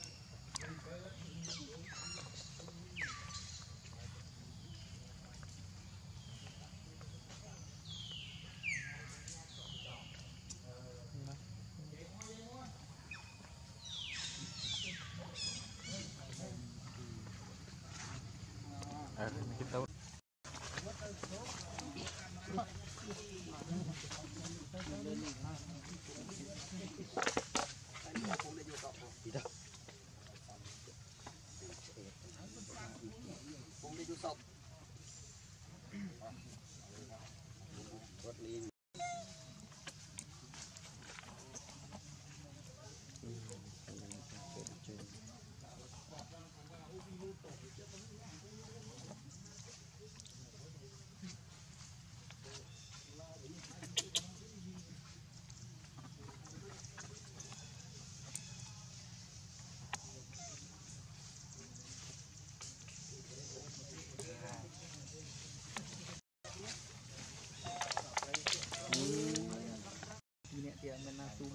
amenazó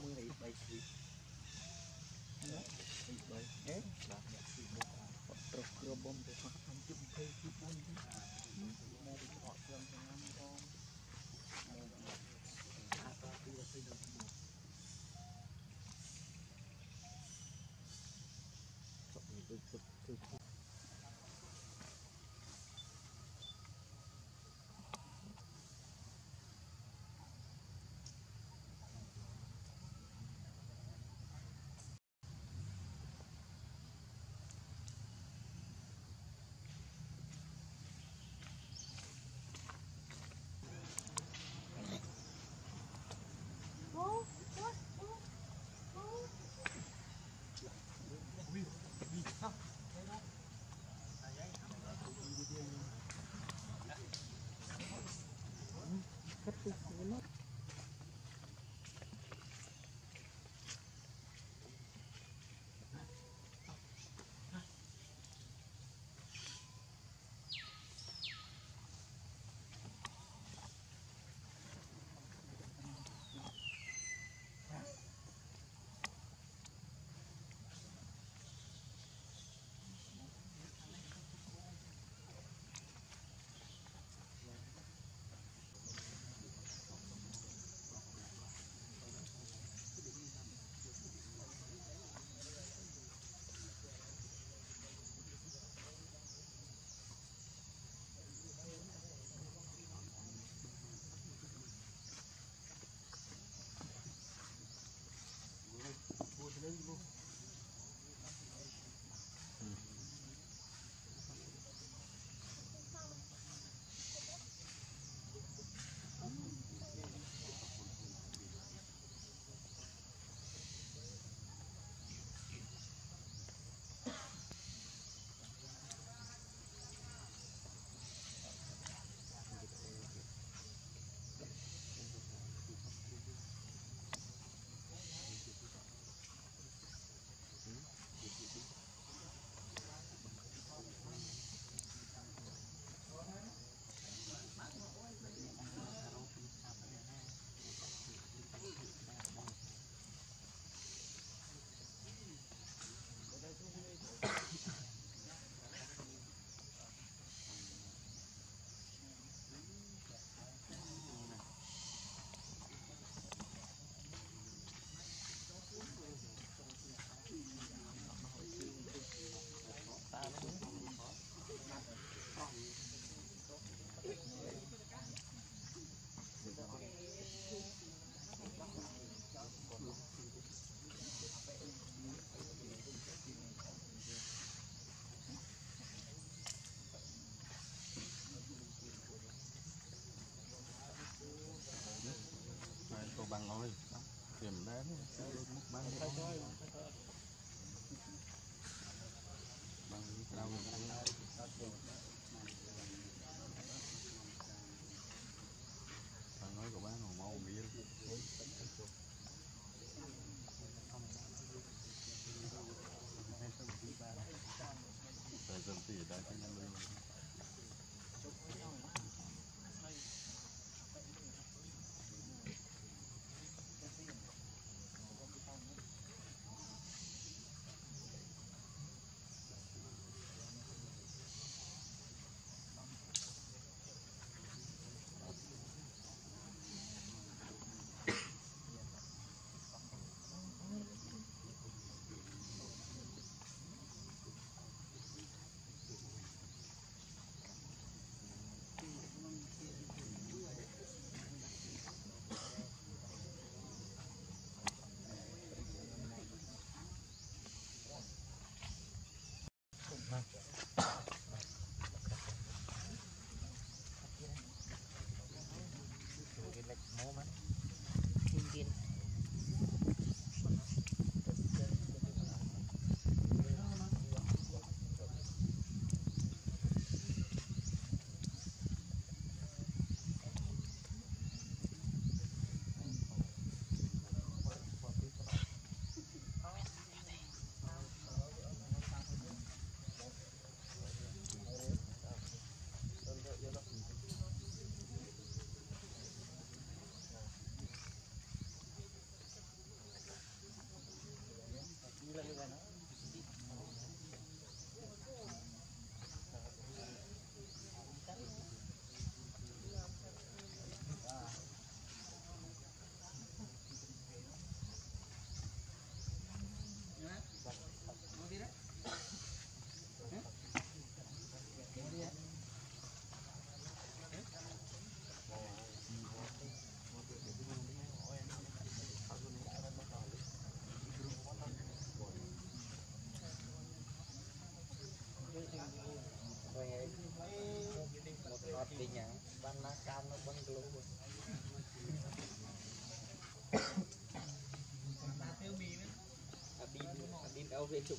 Về chỗ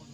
啊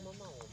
妈妈，我。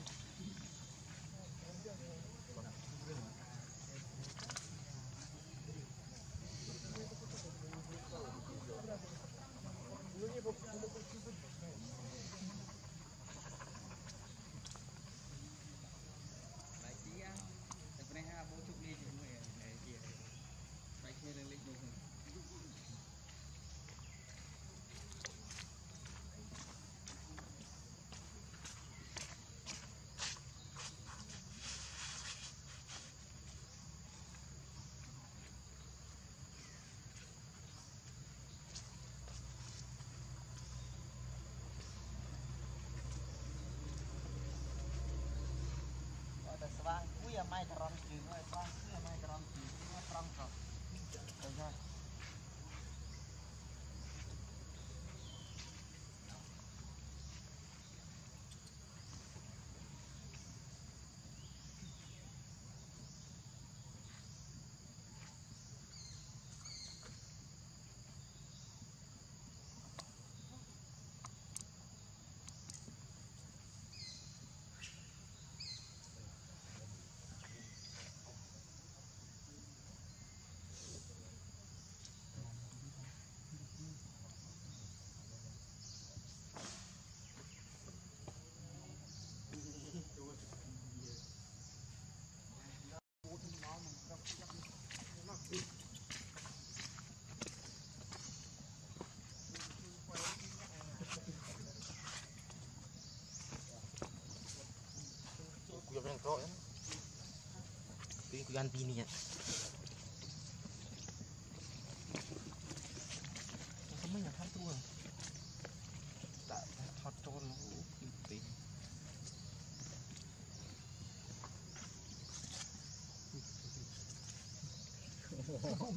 Rồi. Tuy gan tin nhỉ không mấy nhà tham tua đã thọt trôn nó tí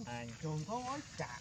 anh trồn thôi chả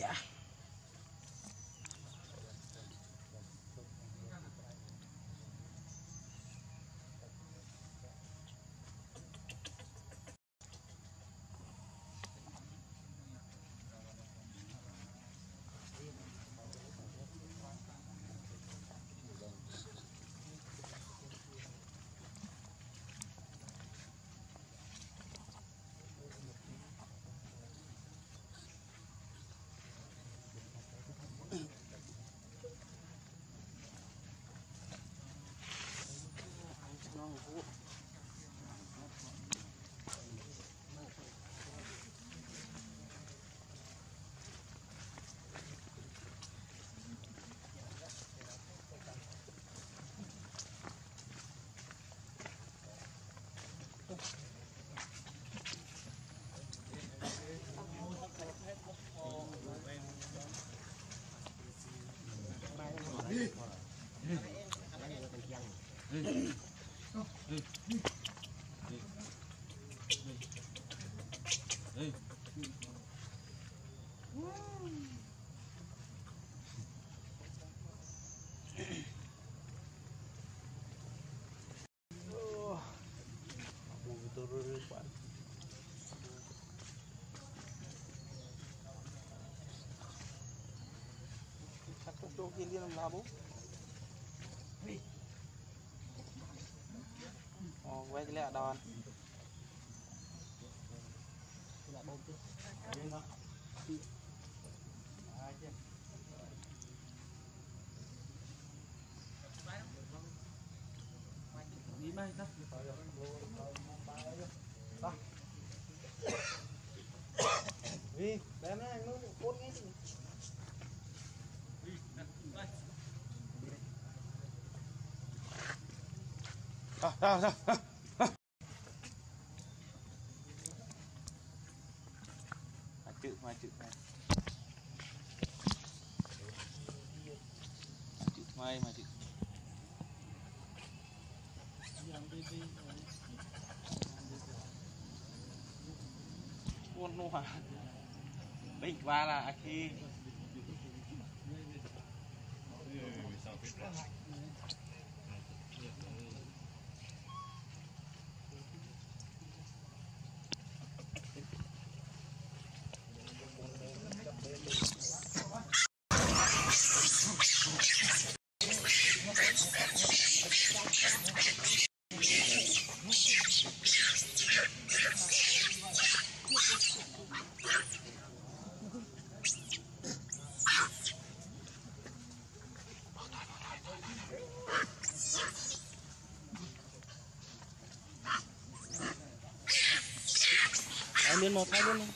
mong Tokyo, Indian, and Labu. Turun pak chắc có chỗ kia đi làm nào bố ồ quay cái lẹ đòn. Vì đem này nó cốt ngay à ra ra ra Bình qua là khi មកហើយនេះ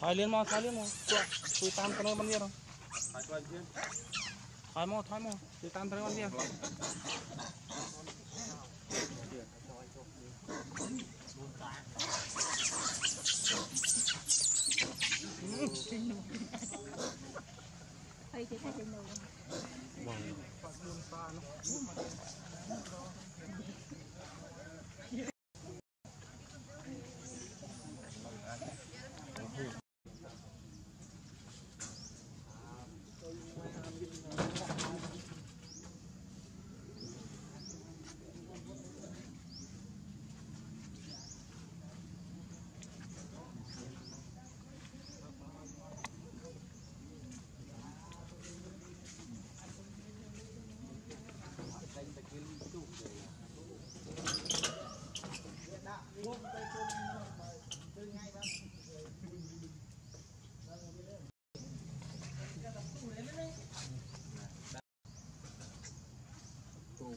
ថយលៀនមកថយលៀនមកជួយតាមទៅមិនទៀតថយមកថយមកជួយតាមទៅមិនទៀត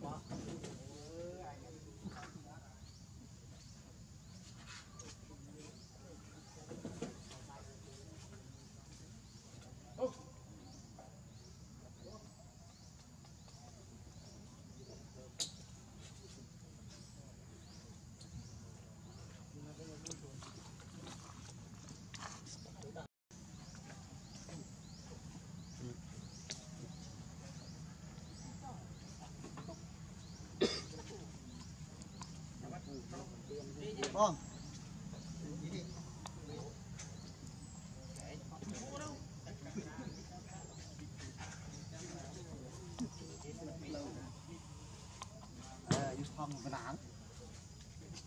花。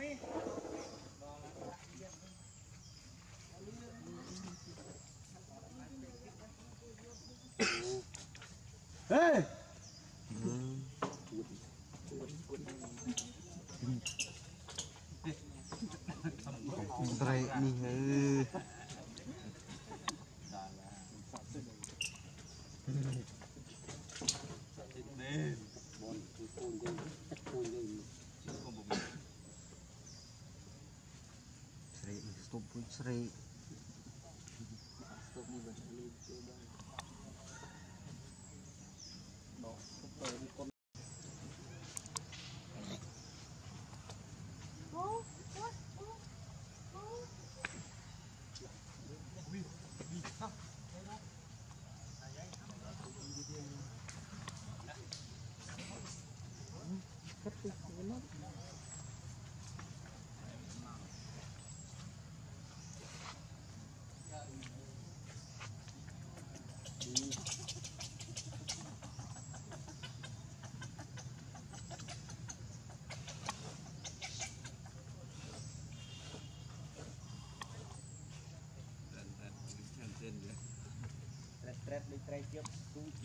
Đây mình ơi. Sri, Sri. តលេខត្រីទៀតទូច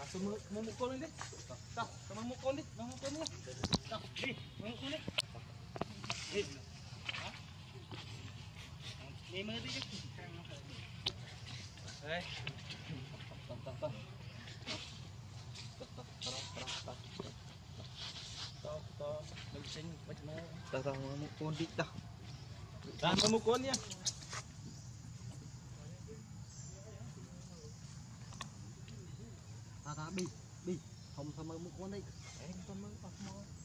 À, semua semua mukul ni deh. Dah, semua mukul ni, semua mukul ni. Dah, ni, semua mukul ni. Ni. Ha? Ni mesti je. Tahu mau kondik dah. Dah, semua mukul ni. Ta ta bi bi. Không tham mơ một con đi. Em tham mơ bắt mơ.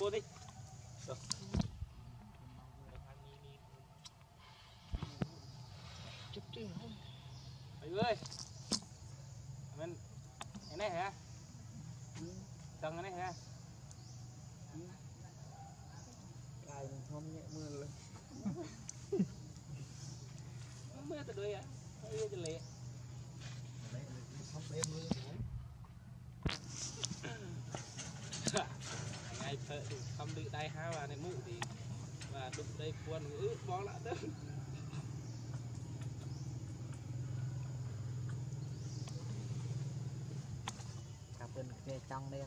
dah, mukul. mukul ni Ayo ơi. Mình Cái này hả? Tầng cái này hả? Lại không nhẹ mưa lên. Mưa từ đuôi à? Mưa từ lệ ngày phở thì không được đây há và này mũ thì và đụng đây quân ướt bó lại tới Cặp bên kia trong đây.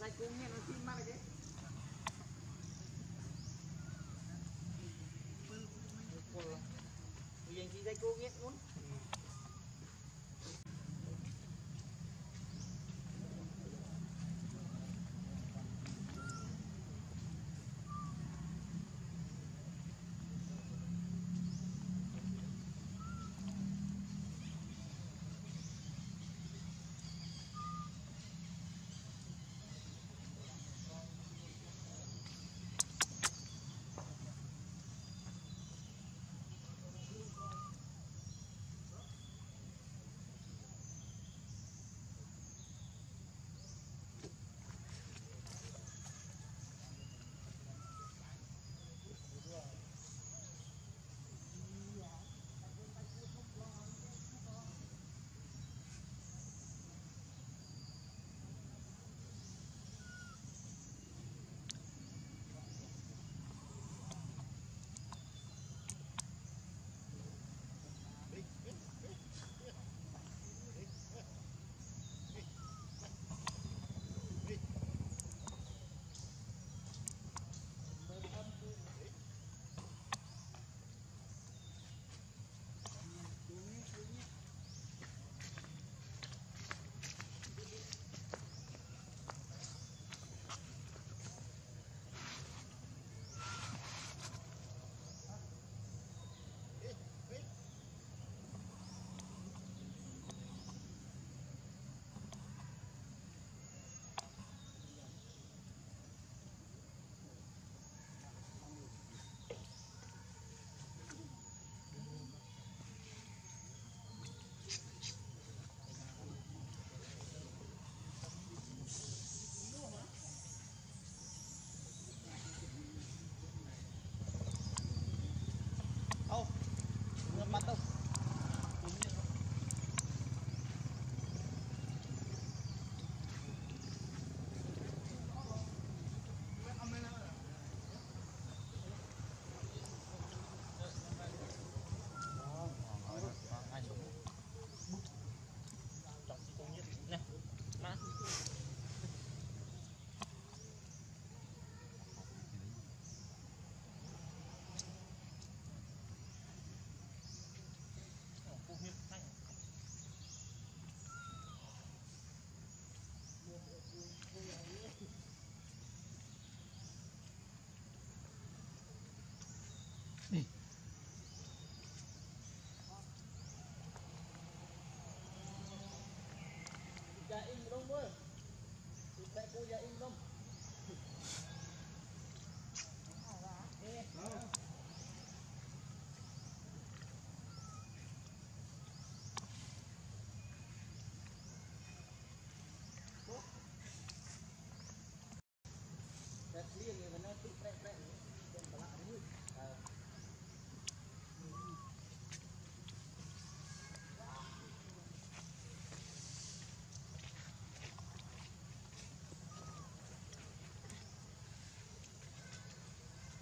Dây cung nghe nó patas Tại cô dạ im đông Đặt liền thì nó tự prek prek Trên bà lạ như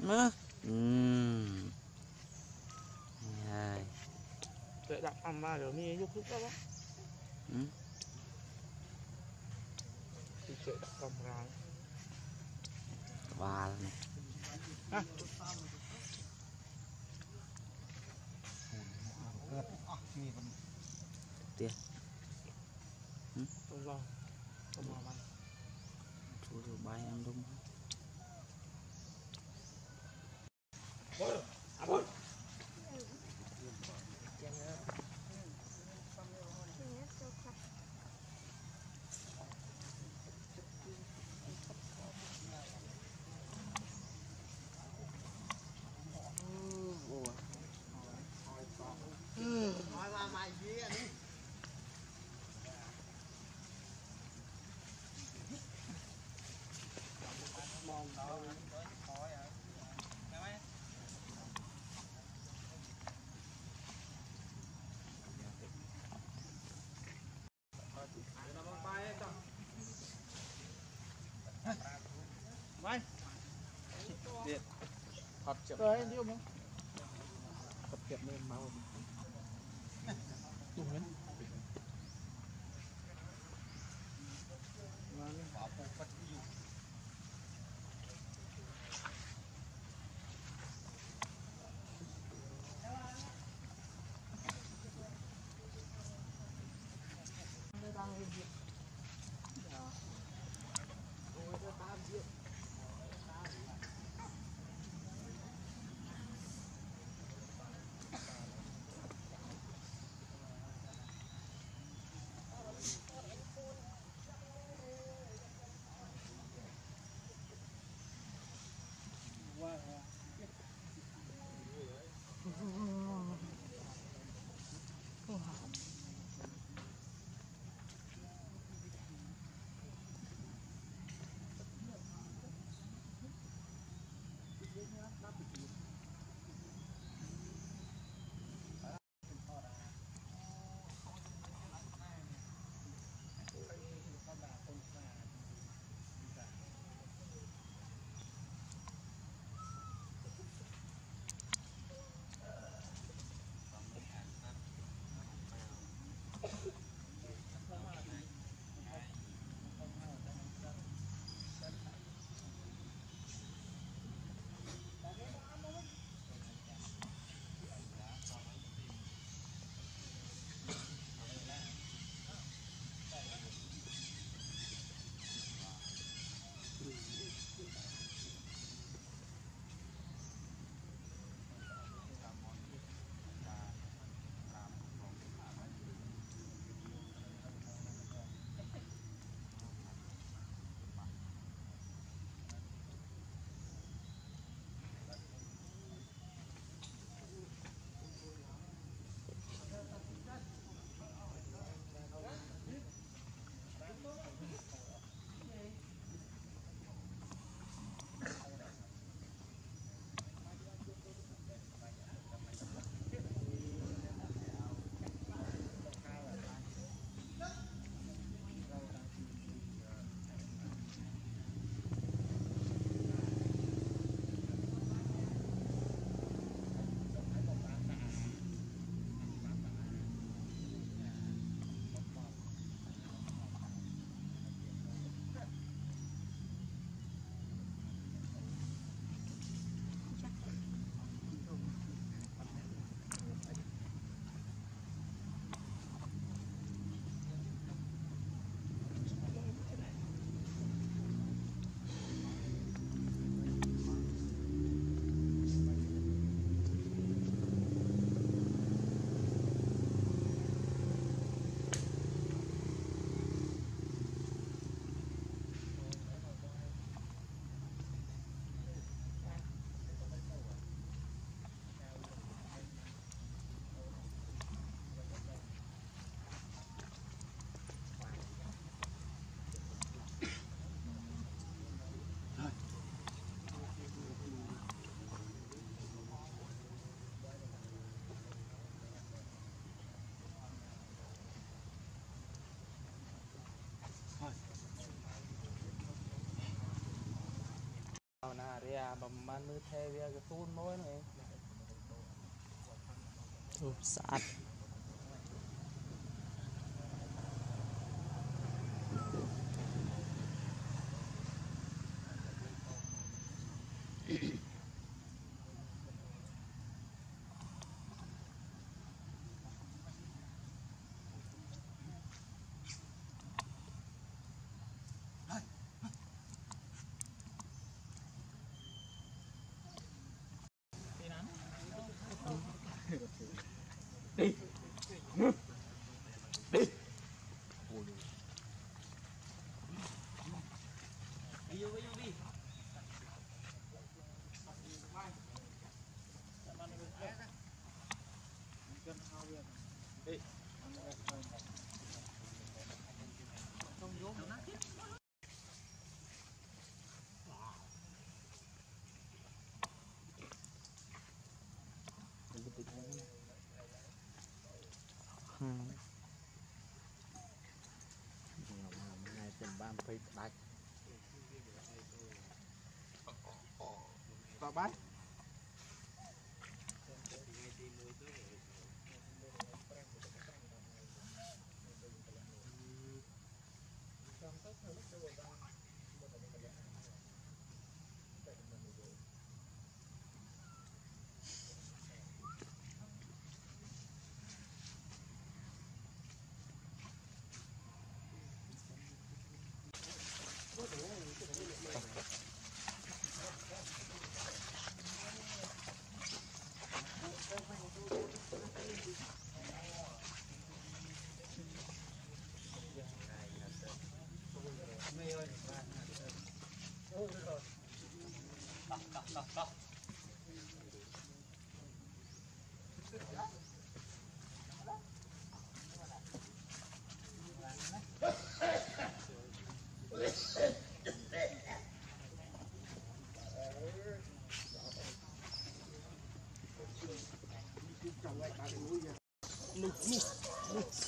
Mơ. Ừm. Hai. Tuệ đặt ăn ba rồi mi giúp giúp đó Ừ. Thì tuệ đặt cầm ra Và này. Không lo Không lo bay Chú rồi bay ăn đúng. Nói mà mày gì à đi Thật chậm Rồi anh đi ôm Tập tiệm lên máu ប្រហែលមើលថែវាកទូនមួយហ្នឹងឯងអូស្អាត ថ្ងៃចាំបានភ័យផ្ដាច់តបា Move, move, move.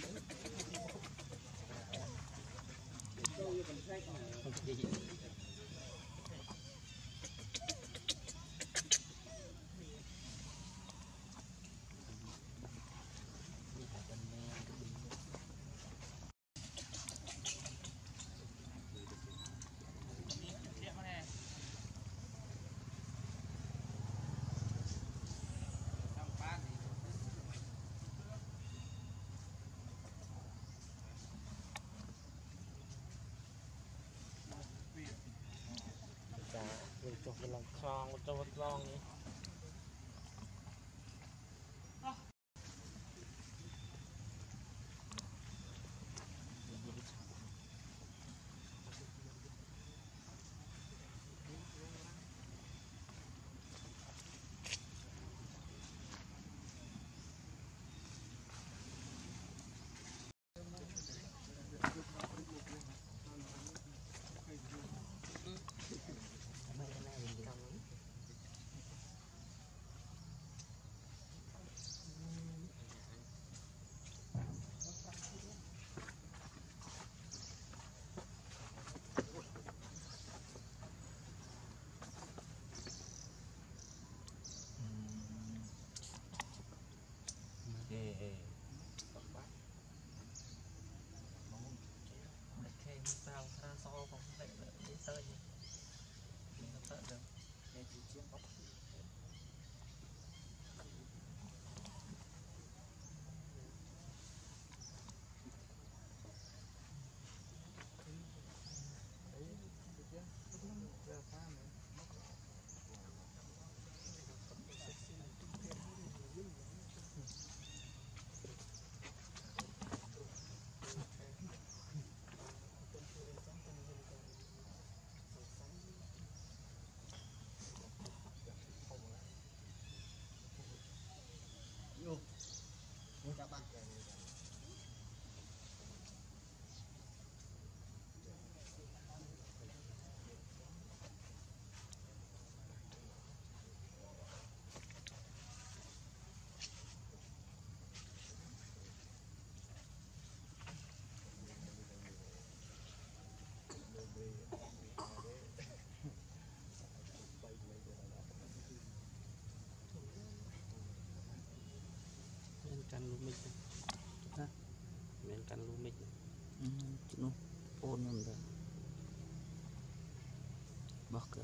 กำลังคลองตัวคลองนี้ លូមិចណាមិនកាន់លូមិចជំនួសអូនមិនដែរបោះកើ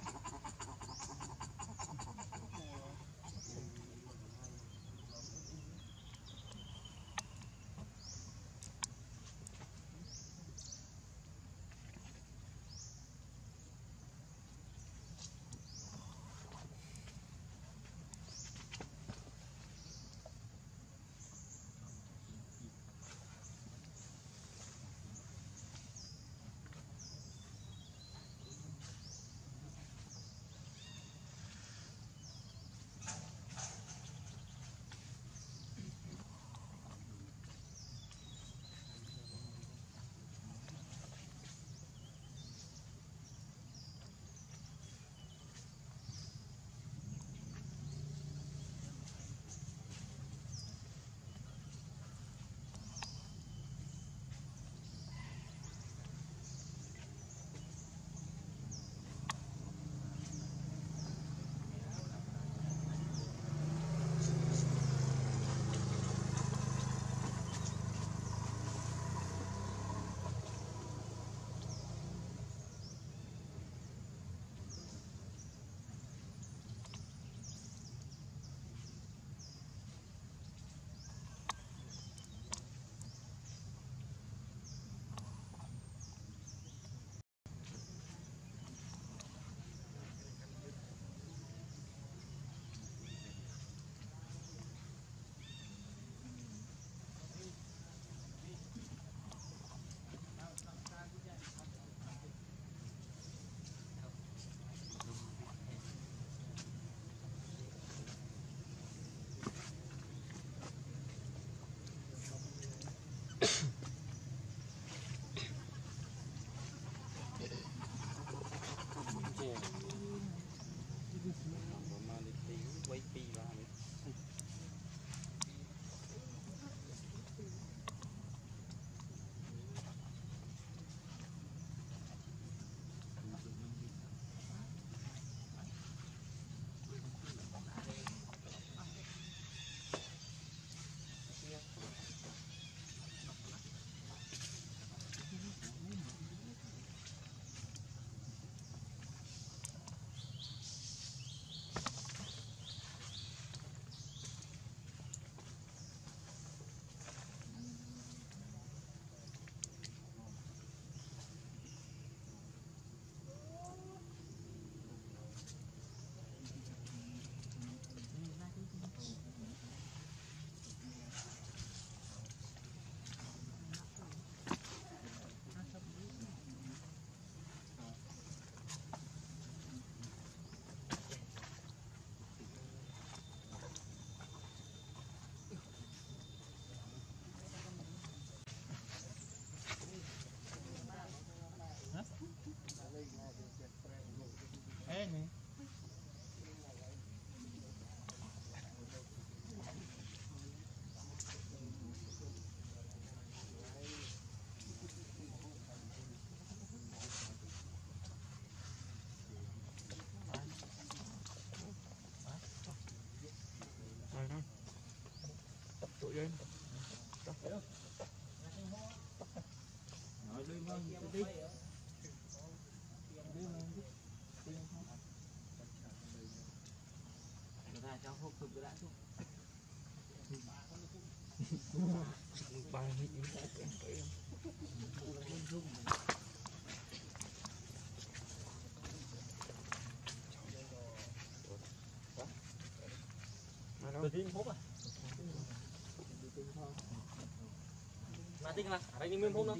Mà tin là ở đây nguyên hốp đâu?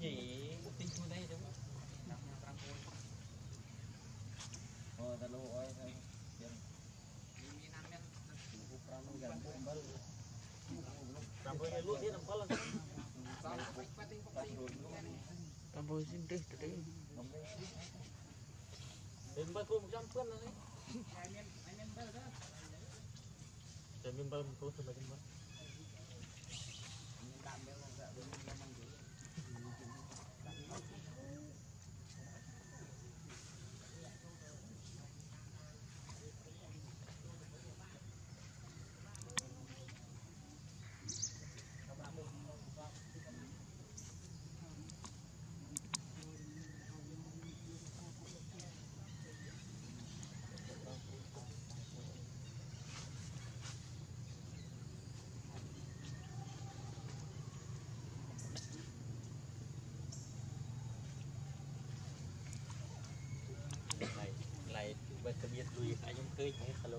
Cái gì? Tin thôi đây đúng không? Ờ, ta lô ơi, thôi. Làm thôi, lúa thiết làm có lần. Tambah sini tadi. Đến bao nhiêu một trăm phân rồi đấy. Để miếng bao nhiêu thì mình miếng này lại bên cái lùi anh em nhé, hello.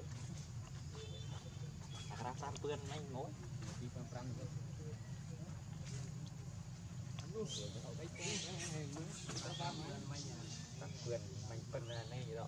À ra tam pươn anh ngồi đi pram pram nữa tam pươn mình phân này đó